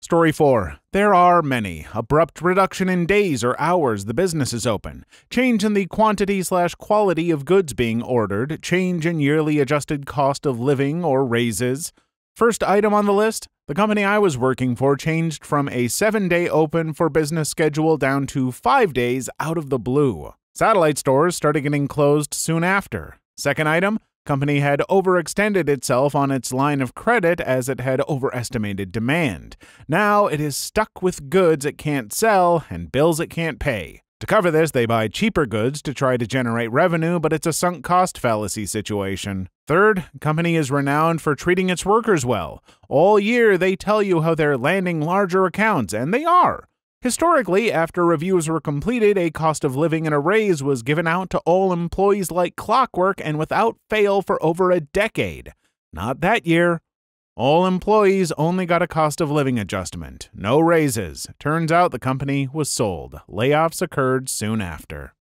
Story 4. There are many. Abrupt reduction in days or hours the business is open. Change in the quantity slash quality of goods being ordered. Change in yearly adjusted cost of living or raises. First item on the list the company I was working for changed from a seven day open for business schedule down to five days out of the blue. Satellite stores started getting closed soon after. Second item company had overextended itself on its line of credit as it had overestimated demand. Now it is stuck with goods it can't sell and bills it can't pay. To cover this, they buy cheaper goods to try to generate revenue, but it's a sunk cost fallacy situation. Third, company is renowned for treating its workers well. All year they tell you how they're landing larger accounts, and they are. Historically, after reviews were completed, a cost of living and a raise was given out to all employees like clockwork and without fail for over a decade. Not that year. All employees only got a cost of living adjustment, no raises. Turns out the company was sold. Layoffs occurred soon after.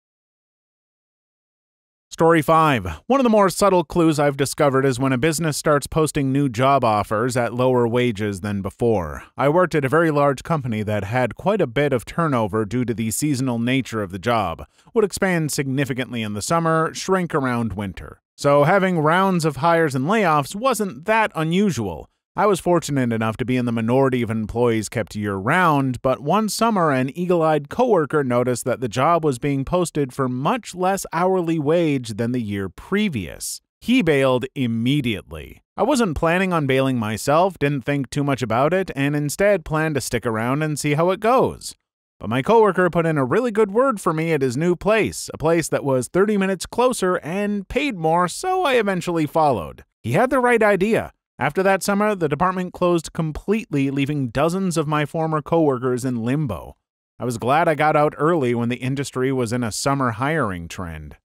Story 5. One of the more subtle clues I've discovered is when a business starts posting new job offers at lower wages than before. I worked at a very large company that had quite a bit of turnover due to the seasonal nature of the job, would expand significantly in the summer, shrink around winter. So having rounds of hires and layoffs wasn't that unusual. I was fortunate enough to be in the minority of employees kept year round, but one summer an eagle eyed coworker noticed that the job was being posted for much less hourly wage than the year previous. He bailed immediately. I wasn't planning on bailing myself, didn't think too much about it, and instead planned to stick around and see how it goes. But my coworker put in a really good word for me at his new place, a place that was 30 minutes closer and paid more, so I eventually followed. He had the right idea. After that summer, the department closed completely, leaving dozens of my former coworkers in limbo. I was glad I got out early when the industry was in a summer hiring trend.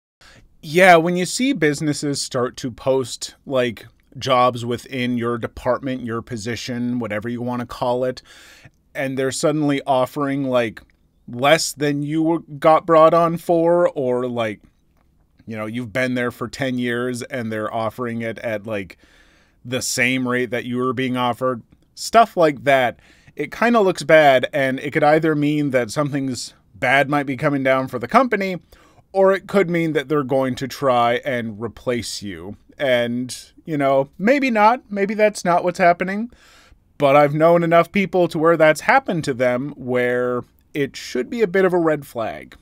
Yeah, when you see businesses start to post like jobs within your department, your position, whatever you want to call it, and they're suddenly offering like less than you got brought on for or like you know you've been there for 10 years and they're offering it at like the same rate that you were being offered stuff like that it kind of looks bad and it could either mean that something's bad might be coming down for the company or it could mean that they're going to try and replace you. And, you know, maybe not. Maybe that's not what's happening. But I've known enough people to where that's happened to them where it should be a bit of a red flag.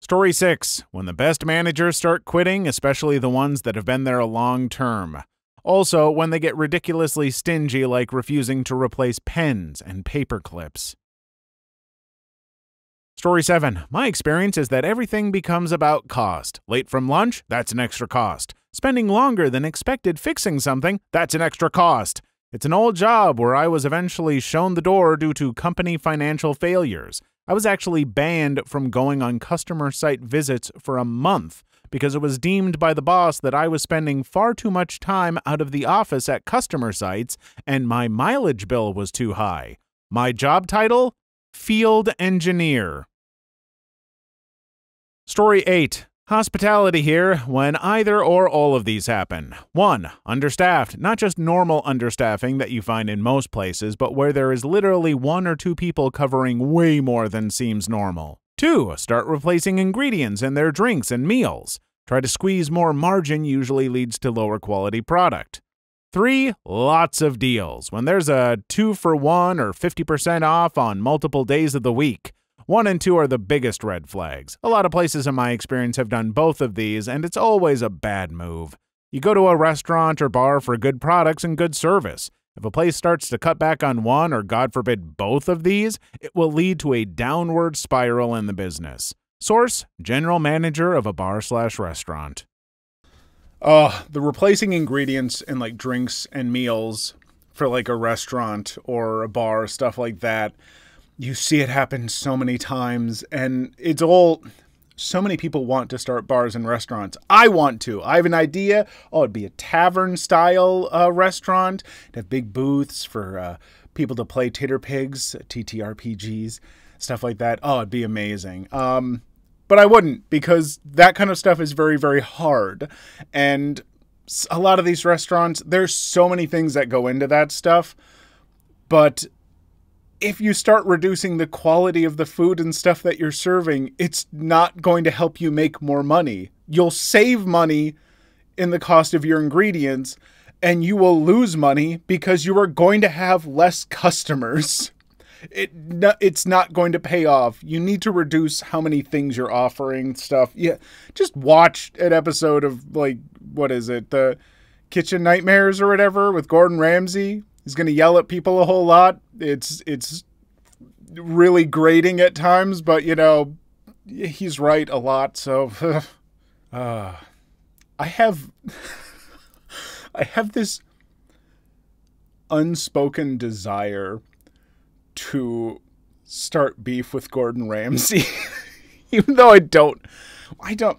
Story 6 When the best managers start quitting, especially the ones that have been there a long term. Also, when they get ridiculously stingy, like refusing to replace pens and paper clips. Story 7. My experience is that everything becomes about cost. Late from lunch? That's an extra cost. Spending longer than expected fixing something? That's an extra cost. It's an old job where I was eventually shown the door due to company financial failures. I was actually banned from going on customer site visits for a month because it was deemed by the boss that I was spending far too much time out of the office at customer sites and my mileage bill was too high. My job title? Field Engineer. Story 8 Hospitality here when either or all of these happen. 1. Understaffed. Not just normal understaffing that you find in most places, but where there is literally one or two people covering way more than seems normal. 2. Start replacing ingredients in their drinks and meals. Try to squeeze more margin usually leads to lower quality product. 3. Lots of deals. When there's a 2 for 1 or 50% off on multiple days of the week. One and two are the biggest red flags. A lot of places in my experience have done both of these, and it's always a bad move. You go to a restaurant or bar for good products and good service. If a place starts to cut back on one or, God forbid, both of these, it will lead to a downward spiral in the business. Source General Manager of a bar slash restaurant. Oh, the replacing ingredients in like drinks and meals for like a restaurant or a bar, stuff like that you see it happen so many times and it's all so many people want to start bars and restaurants. I want to. I have an idea. Oh, it'd be a tavern style uh, restaurant. It'd have big booths for uh, people to play titter pigs, TTRPGs, stuff like that. Oh, it'd be amazing. Um, but I wouldn't because that kind of stuff is very, very hard. And a lot of these restaurants, there's so many things that go into that stuff. But if you start reducing the quality of the food and stuff that you're serving, it's not going to help you make more money. You'll save money in the cost of your ingredients and you will lose money because you are going to have less customers. It it's not going to pay off. You need to reduce how many things you're offering stuff. Yeah, just watch an episode of like what is it? The Kitchen Nightmares or whatever with Gordon Ramsay He's going to yell at people a whole lot. It's it's really grating at times, but you know, he's right a lot. So, uh, I have I have this unspoken desire to start beef with Gordon Ramsay, even though I don't. I don't.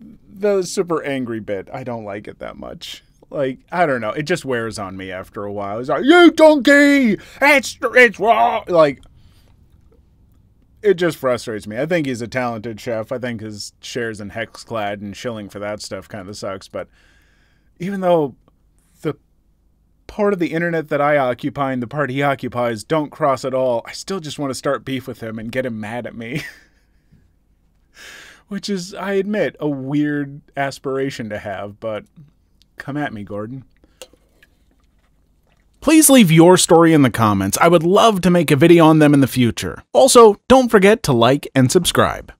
The super angry bit, I don't like it that much. Like I don't know, it just wears on me after a while. He's like, "You donkey, it's it's wrong." Like it just frustrates me. I think he's a talented chef. I think his shares in Hexclad and shilling for that stuff kind of sucks. But even though the part of the internet that I occupy and the part he occupies don't cross at all, I still just want to start beef with him and get him mad at me. Which is, I admit, a weird aspiration to have, but Come at me, Gordon. Please leave your story in the comments. I would love to make a video on them in the future. Also, don't forget to like and subscribe.